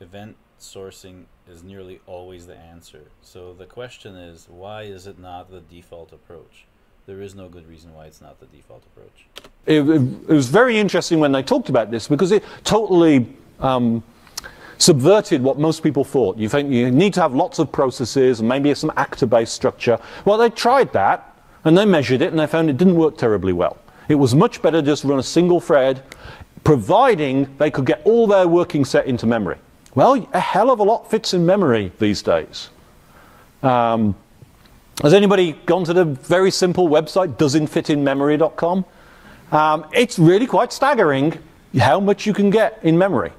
Event sourcing is nearly always the answer. So the question is, why is it not the default approach? There is no good reason why it's not the default approach. It, it, it was very interesting when they talked about this because it totally um, subverted what most people thought. You think you need to have lots of processes and maybe some actor-based structure. Well, they tried that and they measured it and they found it didn't work terribly well. It was much better just run a single thread, providing they could get all their working set into memory. Well, a hell of a lot fits in memory these days. Um, has anybody gone to the very simple website, doesn'tfitinmemory.com? Um, it's really quite staggering how much you can get in memory.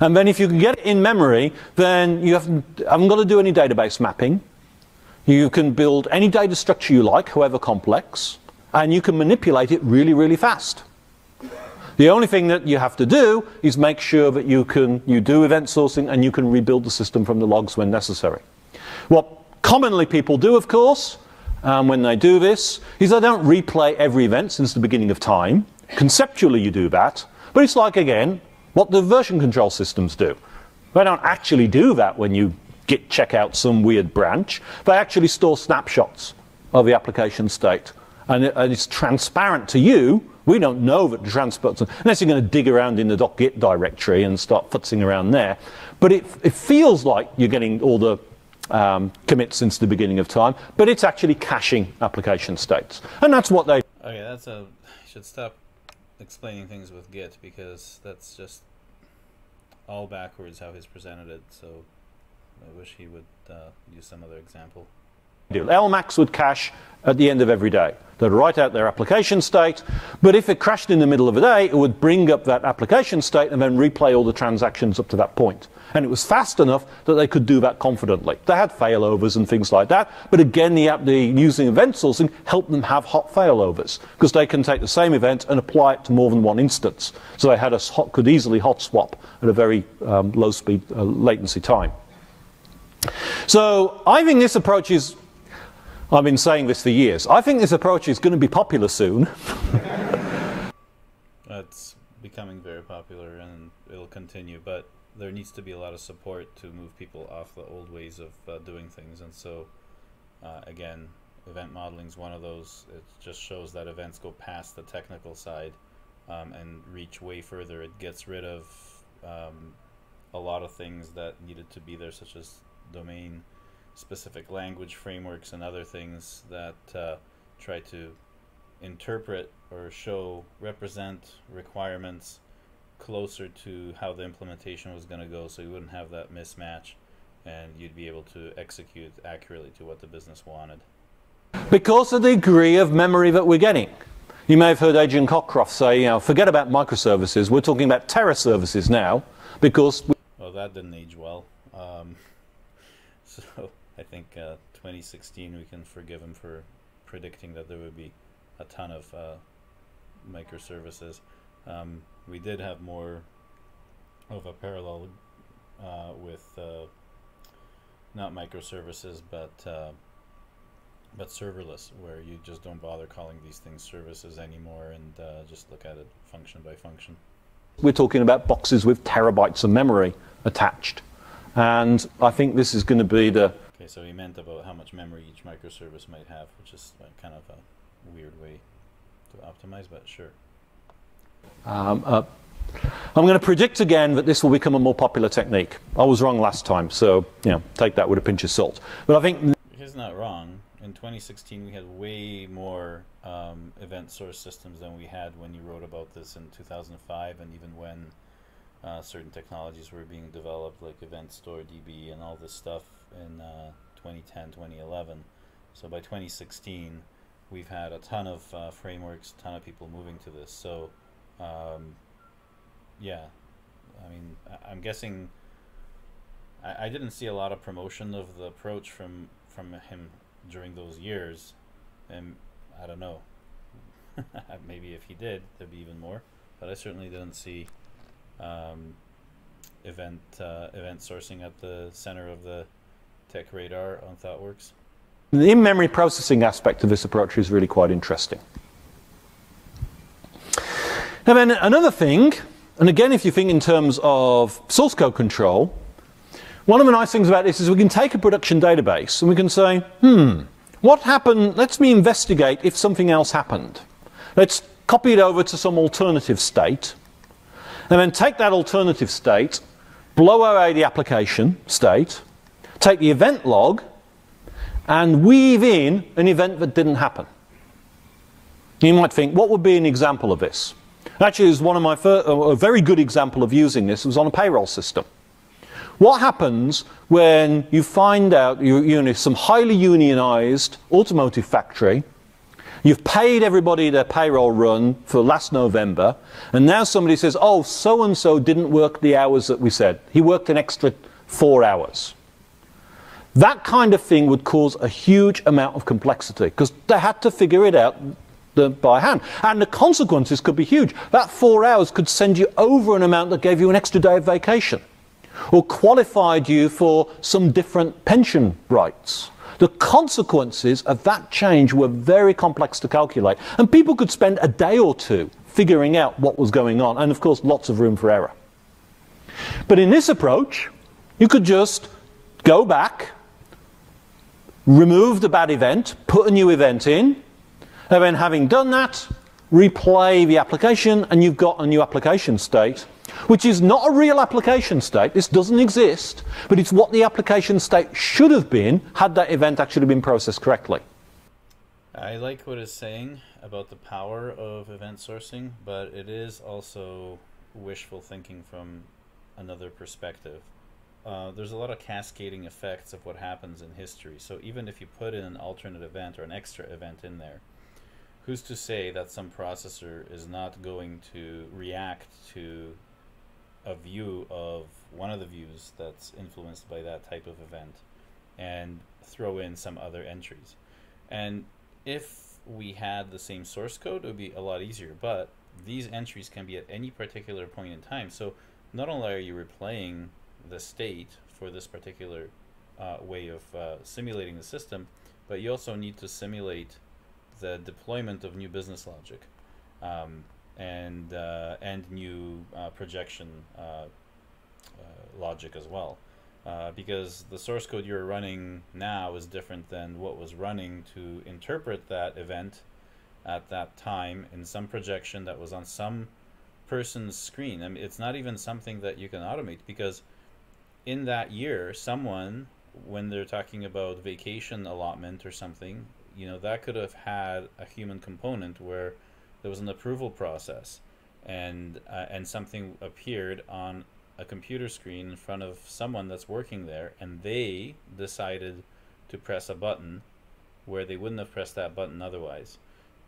And then if you can get it in memory, then you haven't, haven't got to do any database mapping. You can build any data structure you like, however complex, and you can manipulate it really, really fast. The only thing that you have to do is make sure that you can you do event sourcing and you can rebuild the system from the logs when necessary. What commonly people do, of course, um, when they do this, is they don't replay every event since the beginning of time. Conceptually, you do that, but it's like, again, what the version control systems do. They don't actually do that when you git check out some weird branch. They actually store snapshots of the application state. And, it, and it's transparent to you. We don't know that the transports, unless you're going to dig around in the .git directory and start futzing around there. But it, it feels like you're getting all the um, commit since the beginning of time, but it's actually caching application states. And that's what they... Okay, that's a... I should stop explaining things with Git because that's just all backwards how he's presented it, so I wish he would uh, use some other example. LMAX would cache at the end of every day. They'd write out their application state, but if it crashed in the middle of a day, it would bring up that application state and then replay all the transactions up to that point. And it was fast enough that they could do that confidently. They had failovers and things like that, but again, the, the using event sourcing helped them have hot failovers because they can take the same event and apply it to more than one instance. So they had a hot, could easily hot swap at a very um, low speed uh, latency time. So I think this approach is I've been saying this for years. I think this approach is going to be popular soon. it's becoming very popular and it'll continue, but there needs to be a lot of support to move people off the old ways of uh, doing things. And so, uh, again, event modeling is one of those. It just shows that events go past the technical side um, and reach way further. It gets rid of um, a lot of things that needed to be there, such as domain specific language frameworks and other things that uh, try to interpret or show, represent requirements closer to how the implementation was going to go so you wouldn't have that mismatch and you'd be able to execute accurately to what the business wanted. Because of the degree of memory that we're getting. You may have heard Adrian Cockcroft say, you know, forget about microservices, we're talking about Terra services now because. We- well, that didn't age well. Um, so I think uh, 2016 we can forgive him for predicting that there would be a ton of uh, microservices. Um, we did have more of a parallel uh, with uh, not microservices, but uh, but serverless, where you just don't bother calling these things services anymore and uh, just look at it function by function. We're talking about boxes with terabytes of memory attached, and I think this is going to be the. Okay, so he meant about how much memory each microservice might have, which is like kind of a weird way to optimize, but sure. Um, uh, I'm going to predict again that this will become a more popular technique. I was wrong last time, so you know, take that with a pinch of salt. But I think he's not wrong. In 2016, we had way more um, event source systems than we had when you wrote about this in 2005, and even when uh, certain technologies were being developed, like Event Store DB and all this stuff in uh, 2010, 2011. So by 2016, we've had a ton of uh, frameworks, a ton of people moving to this. So um, yeah, I mean, I, am guessing. I, I didn't see a lot of promotion of the approach from from him during those years, and I don't know. Maybe if he did, there'd be even more. But I certainly didn't see um, event uh, event sourcing at the center of the tech radar on ThoughtWorks. The in-memory processing aspect of this approach is really quite interesting. And then another thing, and again, if you think in terms of source code control, one of the nice things about this is we can take a production database and we can say, hmm, what happened? Let's me investigate if something else happened. Let's copy it over to some alternative state, and then take that alternative state, blow away the application state, take the event log, and weave in an event that didn't happen. You might think, what would be an example of this? Actually, is one of my first, a very good example of using this was on a payroll system. What happens when you find out you, you know some highly unionized automotive factory, you've paid everybody their payroll run for last November, and now somebody says, oh, so and so didn't work the hours that we said. He worked an extra four hours. That kind of thing would cause a huge amount of complexity because they had to figure it out by hand. And the consequences could be huge. That four hours could send you over an amount that gave you an extra day of vacation or qualified you for some different pension rights. The consequences of that change were very complex to calculate, and people could spend a day or two figuring out what was going on, and of course, lots of room for error. But in this approach, you could just go back, remove the bad event, put a new event in, and then having done that, replay the application and you've got a new application state, which is not a real application state. This doesn't exist, but it's what the application state should have been had that event actually been processed correctly. I like what it's saying about the power of event sourcing, but it is also wishful thinking from another perspective. Uh, there's a lot of cascading effects of what happens in history. So even if you put in an alternate event or an extra event in there, who's to say that some processor is not going to react to a view of one of the views that's influenced by that type of event and throw in some other entries. And if we had the same source code, it would be a lot easier. But these entries can be at any particular point in time. So not only are you replaying the state for this particular uh, way of uh, simulating the system, but you also need to simulate the deployment of new business logic um, and uh, and new uh, projection uh, uh, logic as well. Uh, because the source code you're running now is different than what was running to interpret that event at that time in some projection that was on some person's screen. I mean, it's not even something that you can automate because in that year, someone when they're talking about vacation allotment or something, you know, that could have had a human component where there was an approval process and uh, and something appeared on a computer screen in front of someone that's working there and they decided to press a button where they wouldn't have pressed that button otherwise.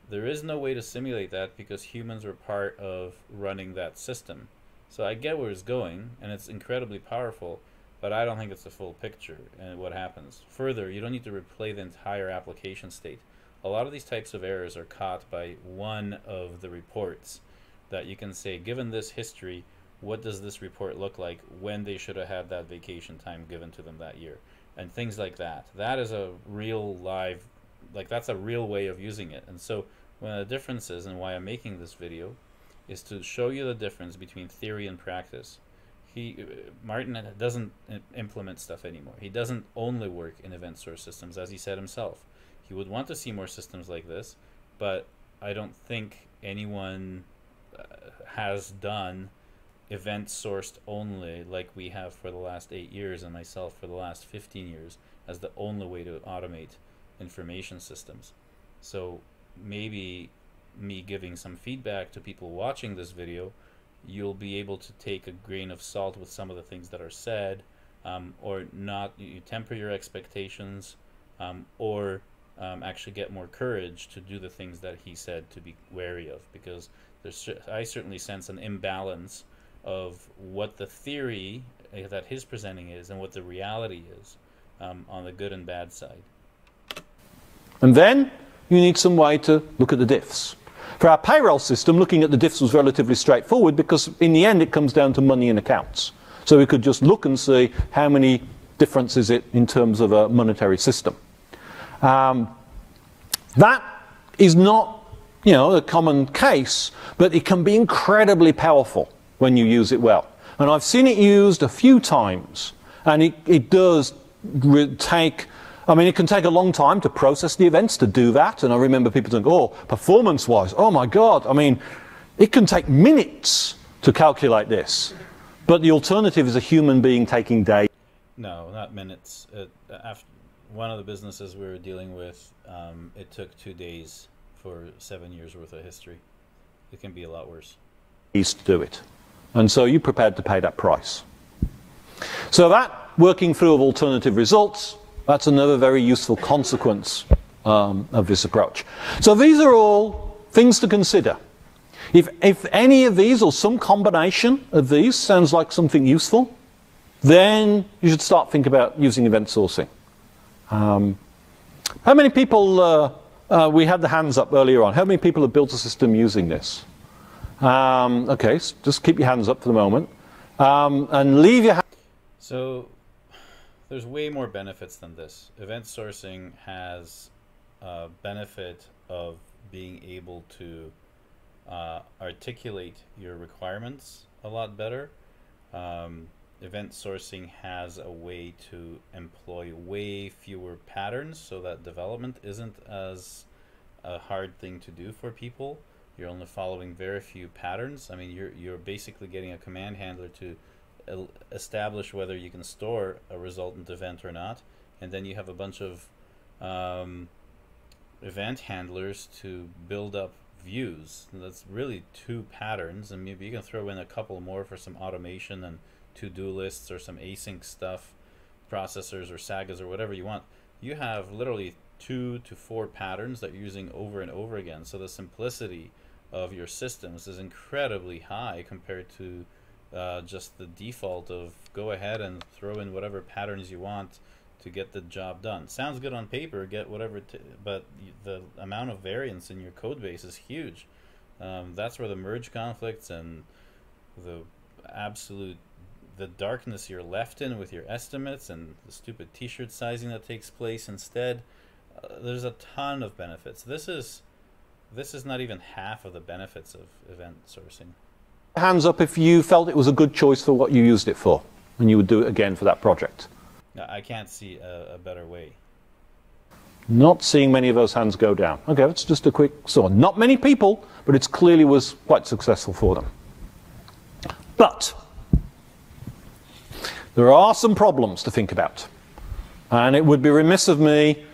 There is no way to simulate that because humans were part of running that system. So I get where it's going and it's incredibly powerful, but I don't think it's the full picture and what happens. Further, you don't need to replay the entire application state. A lot of these types of errors are caught by one of the reports that you can say, given this history, what does this report look like when they should have had that vacation time given to them that year? And things like that. That is a real live, like that's a real way of using it. And so one of the differences and why I'm making this video is to show you the difference between theory and practice. He, Martin doesn't implement stuff anymore. He doesn't only work in event source systems, as he said himself. He would want to see more systems like this, but I don't think anyone uh, has done event sourced only like we have for the last eight years and myself for the last 15 years as the only way to automate information systems. So maybe me giving some feedback to people watching this video, you'll be able to take a grain of salt with some of the things that are said, um, or not. You temper your expectations, um, or um, actually get more courage to do the things that he said to be wary of, because there's I certainly sense an imbalance of what the theory uh, that he's presenting is and what the reality is um, on the good and bad side. And then you need some way to look at the diffs. For our payroll system, looking at the diffs was relatively straightforward because in the end it comes down to money in accounts. So we could just look and see how many difference is it in terms of a monetary system. Um, that is not, you know, a common case, but it can be incredibly powerful when you use it well. And I've seen it used a few times, and it, it does take I mean, it can take a long time to process the events to do that. And I remember people saying, oh, performance wise, oh my God. I mean, it can take minutes to calculate this. But the alternative is a human being taking days. No, not minutes. It, after one of the businesses we were dealing with, um, it took two days for seven years worth of history. It can be a lot worse. To do it. And so you're prepared to pay that price. So that working through of alternative results that's another very useful consequence um, of this approach. So these are all things to consider. If, if any of these or some combination of these sounds like something useful, then you should start thinking about using event sourcing. Um, how many people, uh, uh, we had the hands up earlier on, how many people have built a system using this? Um, okay, so just keep your hands up for the moment. Um, and leave your So there's way more benefits than this. Event sourcing has a benefit of being able to uh, articulate your requirements a lot better. Um, event sourcing has a way to employ way fewer patterns so that development isn't as a hard thing to do for people. You're only following very few patterns. I mean, you're, you're basically getting a command handler to establish whether you can store a resultant event or not, and then you have a bunch of um, event handlers to build up views. And that's really two patterns, and maybe you can throw in a couple more for some automation and to-do lists or some async stuff, processors or sagas or whatever you want. You have literally two to four patterns that you're using over and over again. So the simplicity of your systems is incredibly high compared to uh, just the default of go ahead and throw in whatever patterns you want to get the job done. Sounds good on paper, get whatever, but the amount of variance in your code base is huge. Um, that's where the merge conflicts and the absolute the darkness you're left in with your estimates and the stupid t-shirt sizing that takes place instead uh, there's a ton of benefits this is this is not even half of the benefits of event sourcing hands up if you felt it was a good choice for what you used it for, and you would do it again for that project. I can't see a, a better way. Not seeing many of those hands go down. Okay, that's just a quick saw. not many people, but it clearly was quite successful for them. But there are some problems to think about. And it would be remiss of me,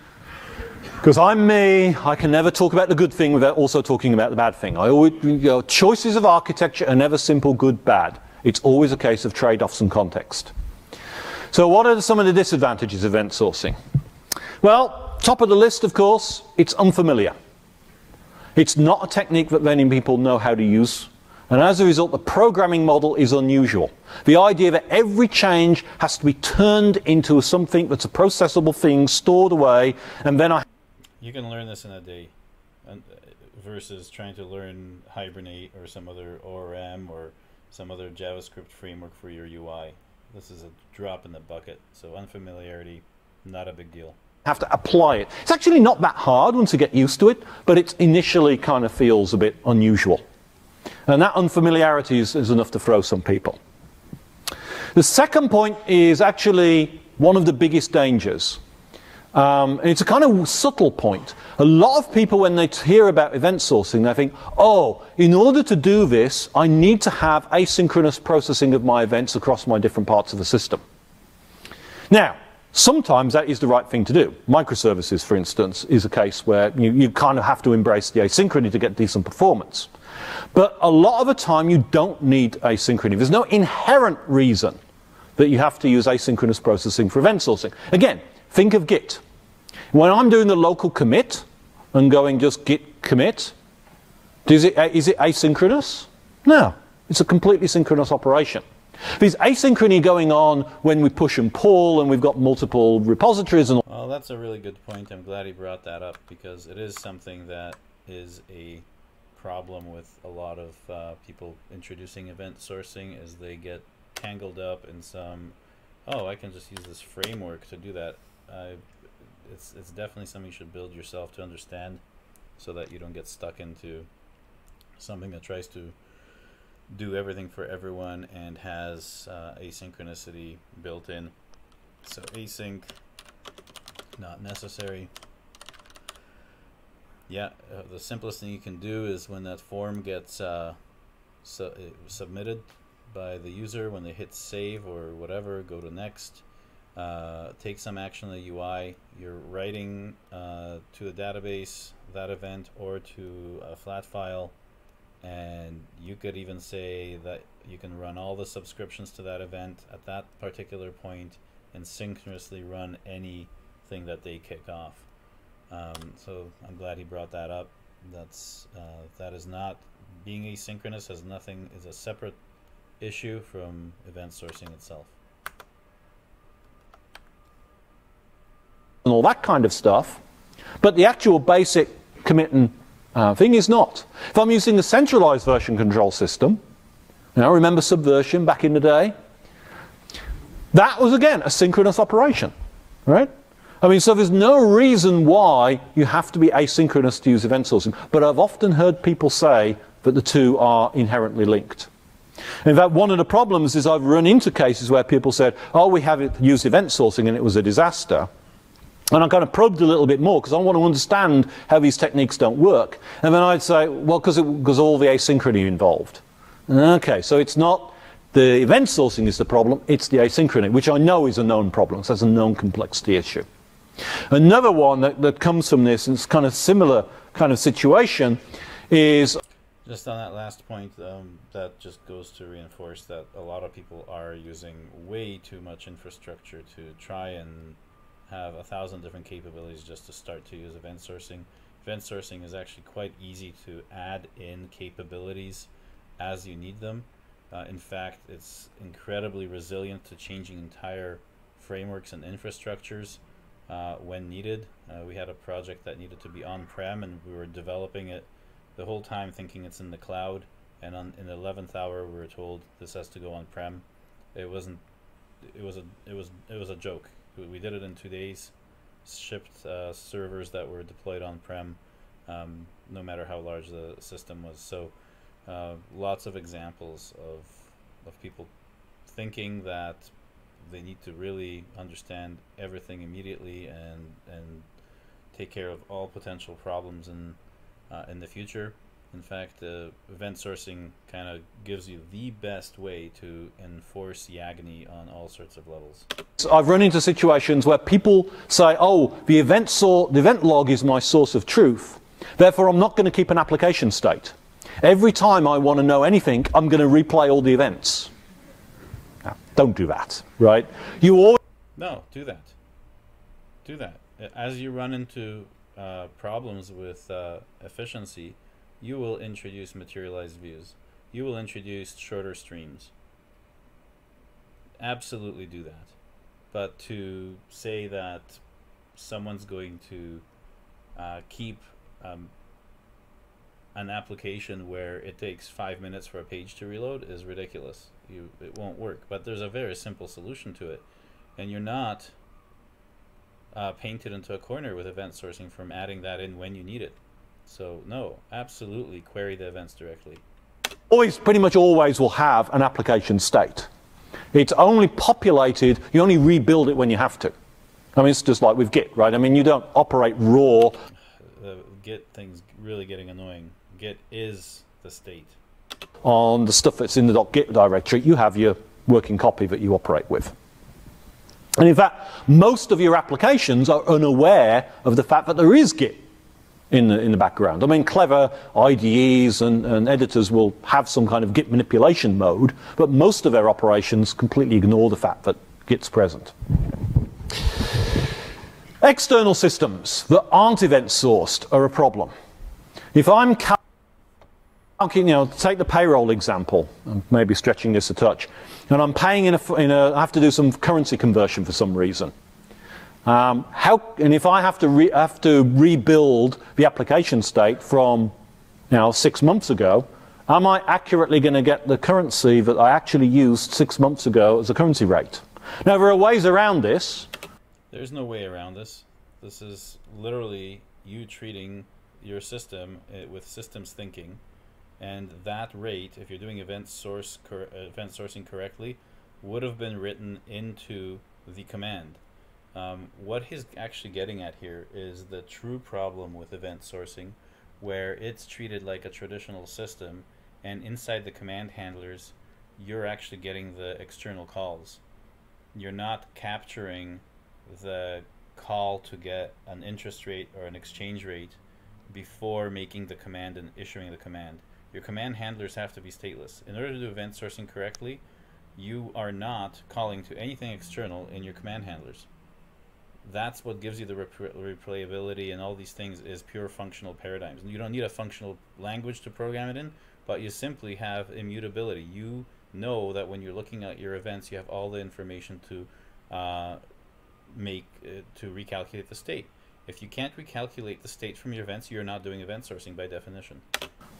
because I'm me, I can never talk about the good thing without also talking about the bad thing. I always, you know, choices of architecture are never simple good, bad. It's always a case of trade-offs and context. So what are some of the disadvantages of event sourcing? Well, top of the list, of course, it's unfamiliar. It's not a technique that many people know how to use. And as a result, the programming model is unusual. The idea that every change has to be turned into something that's a processable thing, stored away, and then I. You can learn this in a day uh, versus trying to learn Hibernate or some other ORM or some other JavaScript framework for your UI. This is a drop in the bucket. So unfamiliarity, not a big deal have to apply it. It's actually not that hard once you get used to it, but it initially kind of feels a bit unusual. And that unfamiliarity is, is enough to throw some people. The second point is actually one of the biggest dangers. Um, and it's a kind of subtle point. A lot of people, when they hear about event sourcing, they think, oh, in order to do this, I need to have asynchronous processing of my events across my different parts of the system. Now, Sometimes that is the right thing to do. Microservices, for instance, is a case where you, you kind of have to embrace the asynchrony to get decent performance. But a lot of the time, you don't need asynchrony. There's no inherent reason that you have to use asynchronous processing for event sourcing. Again, think of Git. When I'm doing the local commit and going just git commit, is it, is it asynchronous? No, it's a completely synchronous operation. There's asynchrony going on when we push and pull and we've got multiple repositories and Well, that's a really good point. I'm glad he brought that up because it is something that is a problem with a lot of uh, people introducing event sourcing as they get tangled up in some oh I can just use this framework to do that uh, it's it's definitely something you should build yourself to understand so that you don't get stuck into something that tries to do everything for everyone and has uh, asynchronicity built in. So async, not necessary. Yeah, uh, the simplest thing you can do is when that form gets uh, su uh, submitted by the user, when they hit save or whatever, go to next, uh, take some action on the UI. You're writing uh, to a database that event or to a flat file and you could even say that you can run all the subscriptions to that event at that particular point and synchronously run anything that they kick off. Um, so I'm glad he brought that up. That's uh, that is not being asynchronous has nothing is a separate issue from event sourcing itself. And all that kind of stuff, but the actual basic commit and uh, thing is not. If I'm using a centralized version control system, know, remember Subversion back in the day? That was again a synchronous operation, right? I mean, so there's no reason why you have to be asynchronous to use event sourcing, but I've often heard people say that the two are inherently linked. In fact, one of the problems is I've run into cases where people said, oh, we have it, used event sourcing and it was a disaster. And I kind of probed a little bit more because I want to understand how these techniques don't work. And then I'd say, well, because all the asynchrony involved. Okay, so it's not the event sourcing is the problem, it's the asynchrony, which I know is a known problem, so that's a known complexity issue. Another one that, that comes from this, and it's kind of similar kind of situation, is just on that last point, um, that just goes to reinforce that a lot of people are using way too much infrastructure to try and have a thousand different capabilities just to start to use event sourcing. Event sourcing is actually quite easy to add in capabilities as you need them. Uh, in fact, it's incredibly resilient to changing entire frameworks and infrastructures uh, when needed. Uh, we had a project that needed to be on-prem and we were developing it the whole time thinking it's in the cloud and on in the 11th hour we were told this has to go on-prem. It wasn't it was a it was it was a joke we did it in two days. Shipped uh, servers that were deployed on prem, um, no matter how large the system was. So, uh, lots of examples of of people thinking that they need to really understand everything immediately and and take care of all potential problems in uh, in the future. In fact, uh, event sourcing kind of gives you the best way to enforce Yagni on all sorts of levels. So I've run into situations where people say, "Oh, the event the event log is my source of truth. Therefore, I'm not going to keep an application state. Every time I want to know anything, I'm going to replay all the events." Now, don't do that, right? You always No, do that. Do that. As you run into uh, problems with uh, efficiency, you will introduce materialized views. You will introduce shorter streams. Absolutely do that. But to say that someone's going to uh, keep um, an application where it takes five minutes for a page to reload is ridiculous. You, it won't work. But there's a very simple solution to it. And you're not uh, painted into a corner with event sourcing from adding that in when you need it. So no, absolutely query the events directly. always, pretty much always will have an application state. It's only populated, you only rebuild it when you have to. I mean, it's just like with Git, right? I mean, you don't operate raw. The Git thing's really getting annoying. Git is the state. on the stuff that's in the .git directory. You have your working copy that you operate with. And in fact, most of your applications are unaware of the fact that there is Git in the, in the background. I mean, clever IDEs and, and editors will have some kind of Git manipulation mode, but most of their operations completely ignore the fact that Git's present. External systems that aren't event sourced are a problem. If I'm you know, take the payroll example, I'm maybe stretching this a touch, and I'm paying in a, in a I have to do some currency conversion for some reason. Um, how, and if I have to, re, have to rebuild the application state from you know, six months ago, am I accurately going to get the currency that I actually used six months ago as a currency rate? Now, there are ways around this. There's no way around this. This is literally you treating your system uh, with systems thinking, and that rate, if you're doing event source event sourcing correctly, would have been written into the command. Um, what he's actually getting at here is the true problem with event sourcing, where it's treated like a traditional system, and inside the command handlers, you're actually getting the external calls. You're not capturing the call to get an interest rate or an exchange rate before making the command and issuing the command. Your command handlers have to be stateless. In order to do event sourcing correctly, you are not calling to anything external in your command handlers that's what gives you the rep- replayability and all these things is pure functional paradigms. And you don't need a functional language to program it in, but you simply have immutability. You know that when you're looking at your events, you have all the information to uh, make uh, to recalculate the state. If you can't recalculate the state from your events, you're not doing event sourcing by definition.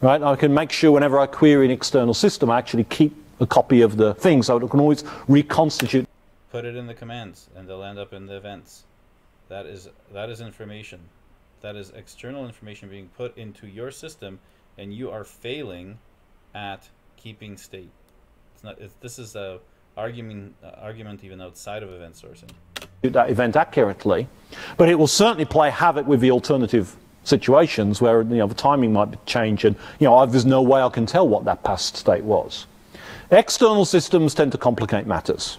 Right? I can make sure whenever I query an external system, I actually keep a copy of the thing so it can always reconstitute. Put it in the commands, and they'll end up in the events. That is that is information. That is external information being put into your system, and you are failing at keeping state. It's not. It's, this is a argument uh, argument even outside of event sourcing. that event accurately, but it will certainly play havoc with the alternative situations where you know the timing might change and you know there's no way I can tell what that past state was. External systems tend to complicate matters.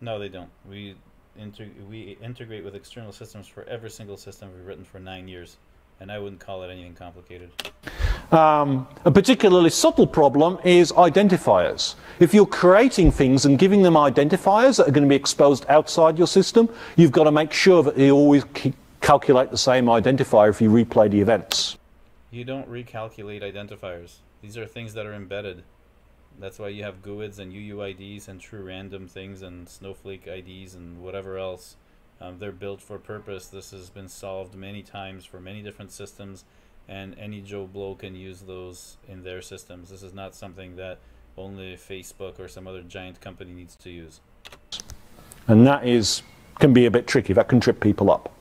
No, they don't. We integ- we integrate with external systems for every single system we've written for nine years, and I wouldn't call it anything complicated. Um, a particularly subtle problem is identifiers. If you're creating things and giving them identifiers that are going to be exposed outside your system, you've got to make sure that they always calculate the same identifier if you replay the events. You don't recalculate identifiers. These are things that are embedded. That's why you have GUIDs and UUIDs and true random things and snowflake IDs and whatever else. Um, they're built for purpose. This has been solved many times for many different systems, and any Joe Blow can use those in their systems. This is not something that only Facebook or some other giant company needs to use. And that is can be a bit tricky. That can trip people up.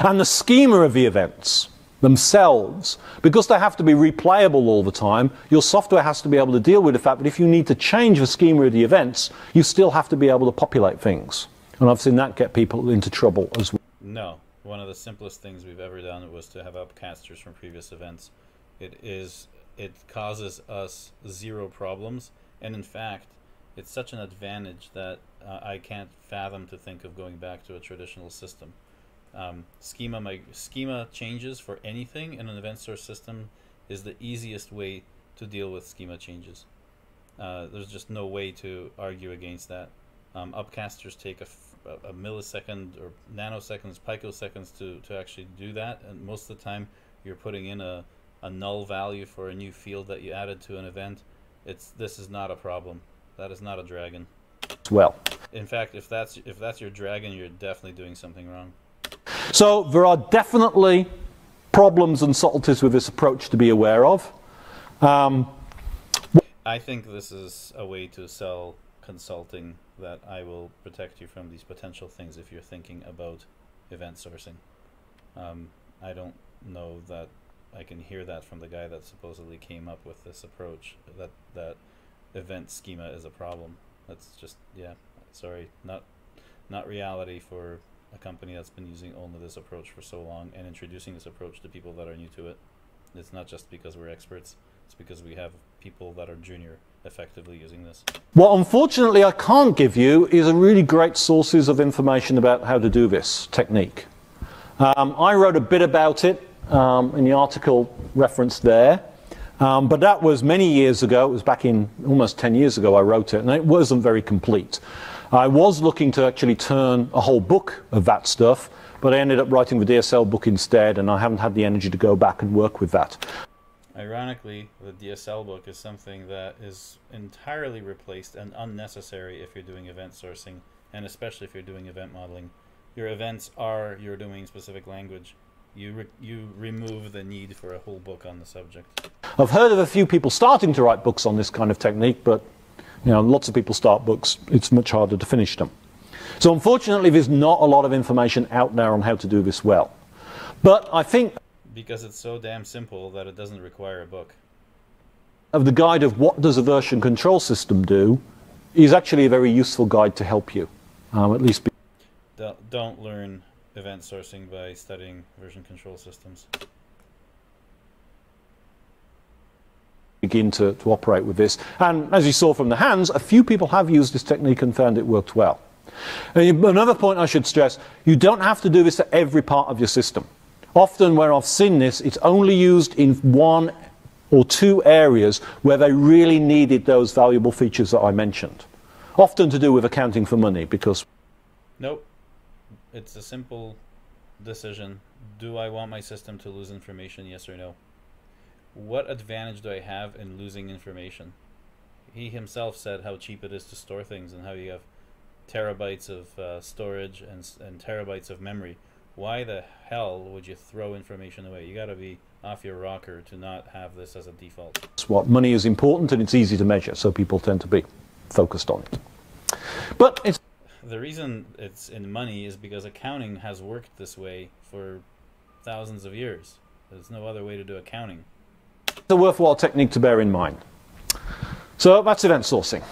And the schema of the events themselves, because they have to be replayable all the time, your software has to be able to deal with the fact that if you need to change the schema of the events, you still have to be able to populate things. And I've seen that get people into trouble as well. No, one of the simplest things we've ever done was to have upcasters from previous events. It is it causes us zero problems, and in fact, it's such an advantage that uh, I can't fathom to think of going back to a traditional system. Um, schema my schema changes for anything in an event source system is the easiest way to deal with schema changes. Uh, there's just no way to argue against that. Um, upcasters take a, a, millisecond or nanoseconds, picoseconds to, to actually do that, and most of the time you're putting in a, a null value for a new field that you added to an event. It's this is not a problem. That is not a dragon. Well. In fact, if that's if that's your dragon, you're definitely doing something wrong. So there are definitely problems and subtleties with this approach to be aware of. Um, I think this is a way to sell consulting that I will protect you from these potential things if you're thinking about event sourcing. Um, I don't know that I can hear that from the guy that supposedly came up with this approach that that event schema is a problem. That's just yeah, sorry, not not reality for a company that's been using only this approach for so long and introducing this approach to people that are new to it. It's not just because we're experts. It's because we have people that are junior effectively using this. What unfortunately I can't give you is a really great sources of information about how to do this technique. Um, I wrote a bit about it um, in the article referenced there. Um, but that was many years ago. It was back in almost 10 years ago I wrote it, and it wasn't very complete. I was looking to actually turn a whole book of that stuff, but I ended up writing the DSL book instead, and I haven't had the energy to go back and work with that. Ironically, the DSL book is something that is entirely replaced and unnecessary if you're doing event sourcing, and especially if you're doing event modeling. Your events are your domain specific language. You, re you remove the need for a whole book on the subject. I've heard of a few people starting to write books on this kind of technique, but you know, lots of people start books. It's much harder to finish them. So unfortunately, there's not a lot of information out there on how to do this well. But I think because it's so damn simple that it doesn't require a book. Of the guide of what does a version control system do is actually a very useful guide to help you, um, at least. Don't, don't learn event sourcing by studying version control systems. Begin to, to operate with this. And as you saw from the hands, a few people have used this technique and found it worked well. Uh, and another point I should stress, you don't have to do this to every part of your system. Often where I've seen this, it's only used in one or two areas where they really needed those valuable features that I mentioned. Often to do with accounting for money because... Nope. It's a simple decision. Do I want my system to lose information, yes or no? What advantage do I have in losing information? He himself said how cheap it is to store things and how you have terabytes of uh, storage and, and terabytes of memory why the hell would you throw information away? You got to be off your rocker to not have this as a default. It's what money is important and it's easy to measure, so people tend to be focused on it. But it's the reason it's in money is because accounting has worked this way for thousands of years. There's no other way to do accounting. A worthwhile technique to bear in mind. So that's event sourcing.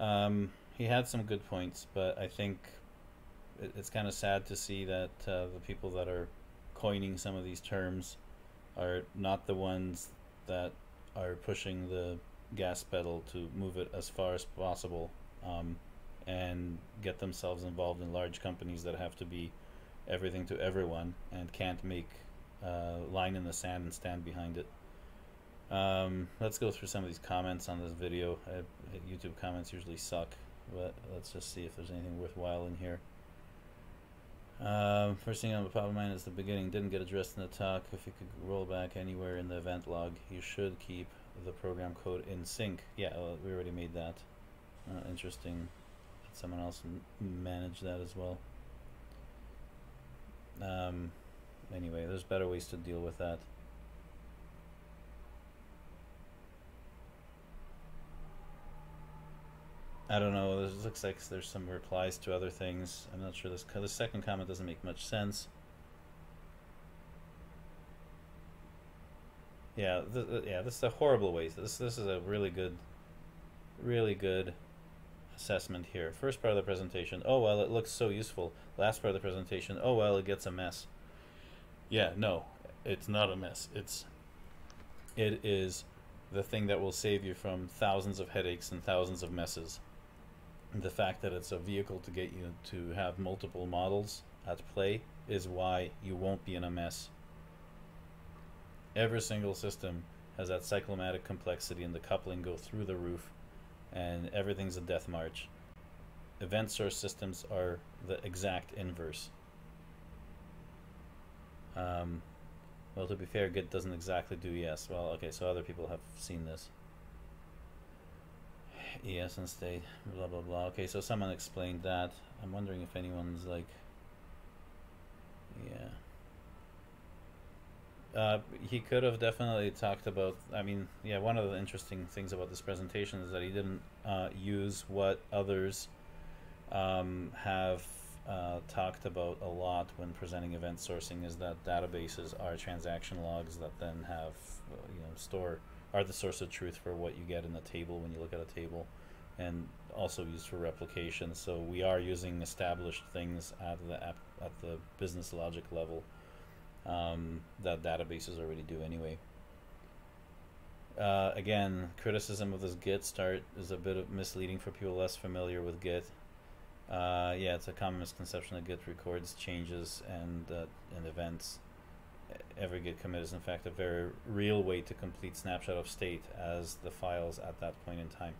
Um, he had some good points, but I think it's kind of sad to see that uh, the people that are coining some of these terms are not the ones that are pushing the gas pedal to move it as far as possible um, and get themselves involved in large companies that have to be everything to everyone and can't make uh, line in the sand and stand behind it. Um, let's go through some of these comments on this video. I, YouTube comments usually suck, but let's just see if there's anything worthwhile in here. Um, first thing on the top of mind is the beginning didn't get addressed in the talk. If you could roll back anywhere in the event log, you should keep the program code in sync. Yeah, well, we already made that. Uh, interesting. Someone else manage that as well. Um, anyway, there's better ways to deal with that. I don't know. It looks like there's some replies to other things. I'm not sure. This the second comment doesn't make much sense. Yeah, th yeah. This is a horrible waste. This this is a really good, really good assessment here. First part of the presentation. Oh well, it looks so useful. Last part of the presentation. Oh well, it gets a mess. Yeah, no, it's not a mess. It's it is the thing that will save you from thousands of headaches and thousands of messes. The fact that it's a vehicle to get you to have multiple models at play is why you won't be in a mess. Every single system has that cyclomatic complexity and the coupling go through the roof and everything's a death march. Event source systems are the exact inverse. Um, well, to be fair, Git doesn't exactly do ES. Well, okay, so other people have seen this. ES and state, blah blah blah. Okay, so someone explained that. I'm wondering if anyone's like, yeah. Uh, he could have definitely talked about. I mean, yeah, one of the interesting things about this presentation is that he didn't uh, use what others um, have uh, talked about a lot when presenting event sourcing is that databases are transaction logs that then have, you know, store are the source of truth for what you get in the table when you look at a table, and also used for replication. So we are using established things at the app, at the business logic level um, that databases already do anyway. Uh, again, criticism of this Git start is a bit of misleading for people less familiar with Git. Uh, yeah, it's a common misconception that Git records changes and uh, and events. Every Git commit is in fact a very real way to complete snapshot of state as the files at that point in time.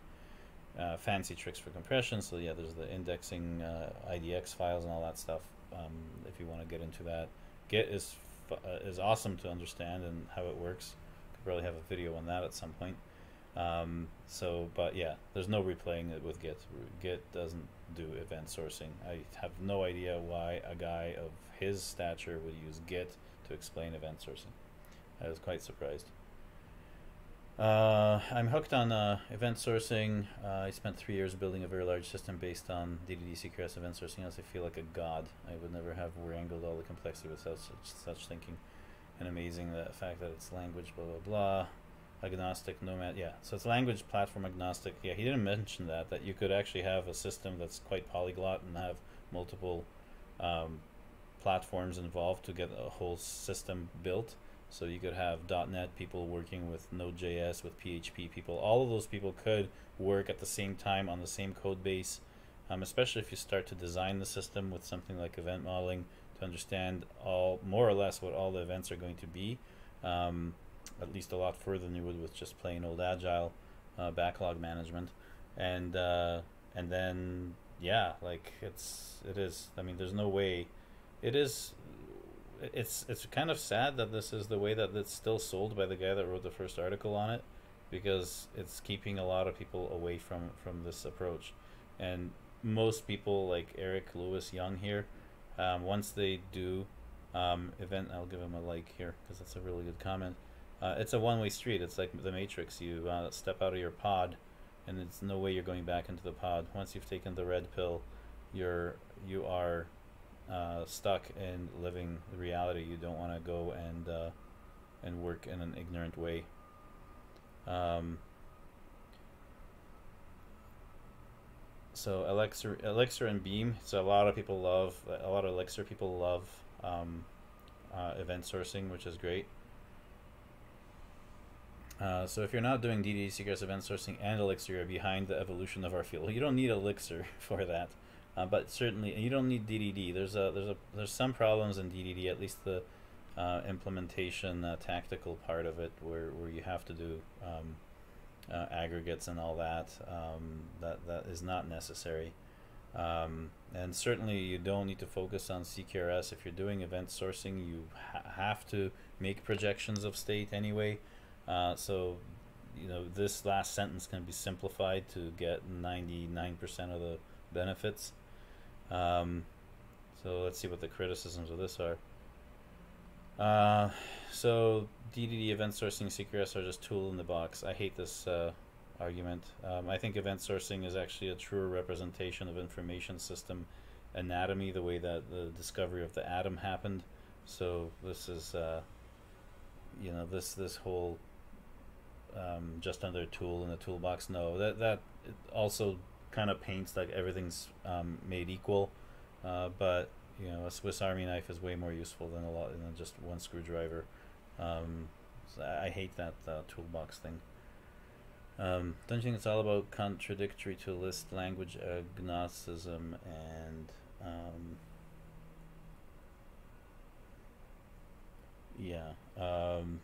Uh, fancy tricks for compression, so yeah, there's the indexing uh, IDX files and all that stuff. Um, if you want to get into that, Git is uh, is awesome to understand and how it works. Could probably have a video on that at some point. Um, so, but yeah, there's no replaying it with Git. Git doesn't do event sourcing. I have no idea why a guy of his stature would use Git to explain event sourcing. I was quite surprised. Uh, I'm hooked on uh, event sourcing. Uh, I spent three years building a very large system based on DDD CQRS event sourcing. As I feel like a god. I would never have wrangled all the complexity with such, such, such thinking. And amazing the fact that it's language, blah, blah, blah agnostic nomad yeah. So it's language platform agnostic yeah. He didn't mention that that you could actually have a system that's quite polyglot and have multiple um, platforms involved to get a whole system built. So you could have .NET people working with Node.js with PHP people. All of those people could work at the same time on the same code base um, especially if you start to design the system with something like event modeling to understand all more or less what all the events are going to be. Um, at least a lot further than you would with just plain old agile uh, backlog management. And uh, and then yeah like it's it is i mean there's no way. It is it's it's kind of sad that this is the way that it's still sold by the guy that wrote the first article on it because it's keeping a lot of people away from from this approach. And most people like eric lewis young here um, once they do um, event i'll give him a like here because that's a really good comment uh, it's a one-way street. It's like the Matrix. You uh, step out of your pod, and it's no way you're going back into the pod. Once you've taken the red pill, you're you are uh, stuck in living the reality. You don't want to go and uh, and work in an ignorant way. Um, so Elixir, Elixir and Beam. So a lot of people love a lot of Elixir people love um, uh, event sourcing, which is great. Uh, so if you're not doing DDD CQRS event sourcing and Elixir, you're behind the evolution of our field. You don't need Elixir for that, uh, but certainly you don't need DDD. There's a there's a there's some problems in DDD, at least the uh, implementation uh, tactical part of it, where where you have to do um, uh, aggregates and all that. Um, that that is not necessary. Um, and certainly you don't need to focus on CQRS if you're doing event sourcing. You ha have to make projections of state anyway. Uh, so, you know, this last sentence can be simplified to get 99% of the benefits. Um, so let's see what the criticisms of this are. Uh, so DDD event sourcing CQRS are just tool in the box. I hate this uh, argument. Um, I think event sourcing is actually a truer representation of information system anatomy, the way that the discovery of the atom happened. So this is, uh, you know, this this whole um, just another tool in the toolbox. No, that that also kind of paints like everything's um, made equal. Uh, but you know, a Swiss Army knife is way more useful than a lot than just one screwdriver. Um, so I hate that uh, toolbox thing. Um, don't you think it's all about contradictory to list language agnosticism and um, yeah, um,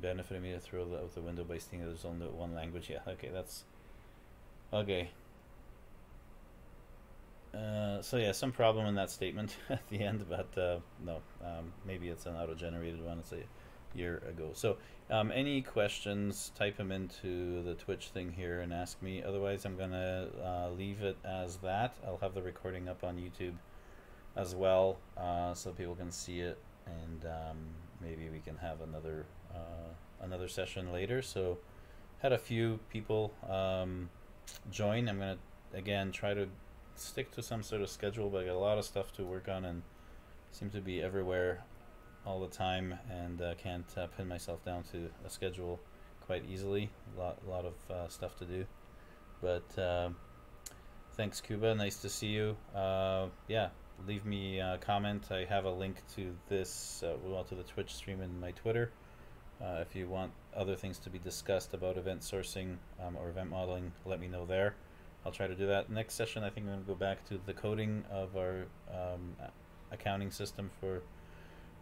benefited me to throw that out the window by stating there's only one language. Yeah, okay, that's okay. Uh, so yeah, some problem in that statement at the end, but uh, no, um, maybe it's an auto-generated one. It's a year ago. So um, any questions, type them into the Twitch thing here and ask me. Otherwise, I'm gonna uh, leave it as that. I'll have the recording up on YouTube as well, uh, so people can see it, and um, maybe we can have another another session later. So had a few people um, join. I'm gonna again try to stick to some sort of schedule, but I got a lot of stuff to work on and seem to be everywhere all the time, and uh, can't uh, pin myself down to a schedule quite easily. A lot, a lot of uh, stuff to do, but uh, thanks, Cuba. Nice to see you. Uh, yeah, leave me a comment. I have a link to this, uh, well, to the Twitch stream and my Twitter. Uh, if you want other things to be discussed about event sourcing um, or event modeling, let me know there. I'll try to do that. Next session, I think I'm going to go back to the coding of our um, accounting system for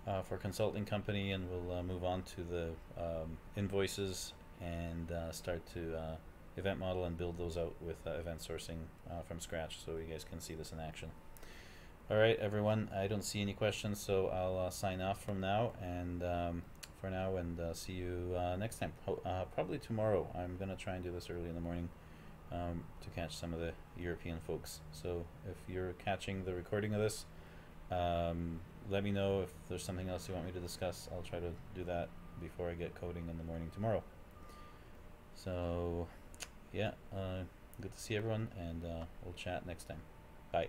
uh, for consulting company, and we'll uh, move on to the um, invoices and uh, start to uh, event model and build those out with uh, event sourcing from scratch, so you guys can see this in action. All right, everyone. I don't see any questions, so I'll sign off from now and um, for now, and uh, see you uh, next time. Ho- uh, probably tomorrow. I'm gonna try and do this early in the morning um, to catch some of the European folks. So if you're catching the recording of this, um, let me know if there's something else you want me to discuss. I'll try to do that before I get coding in the morning tomorrow. So, yeah, uh, good to see everyone, and uh, we'll chat next time. Bye.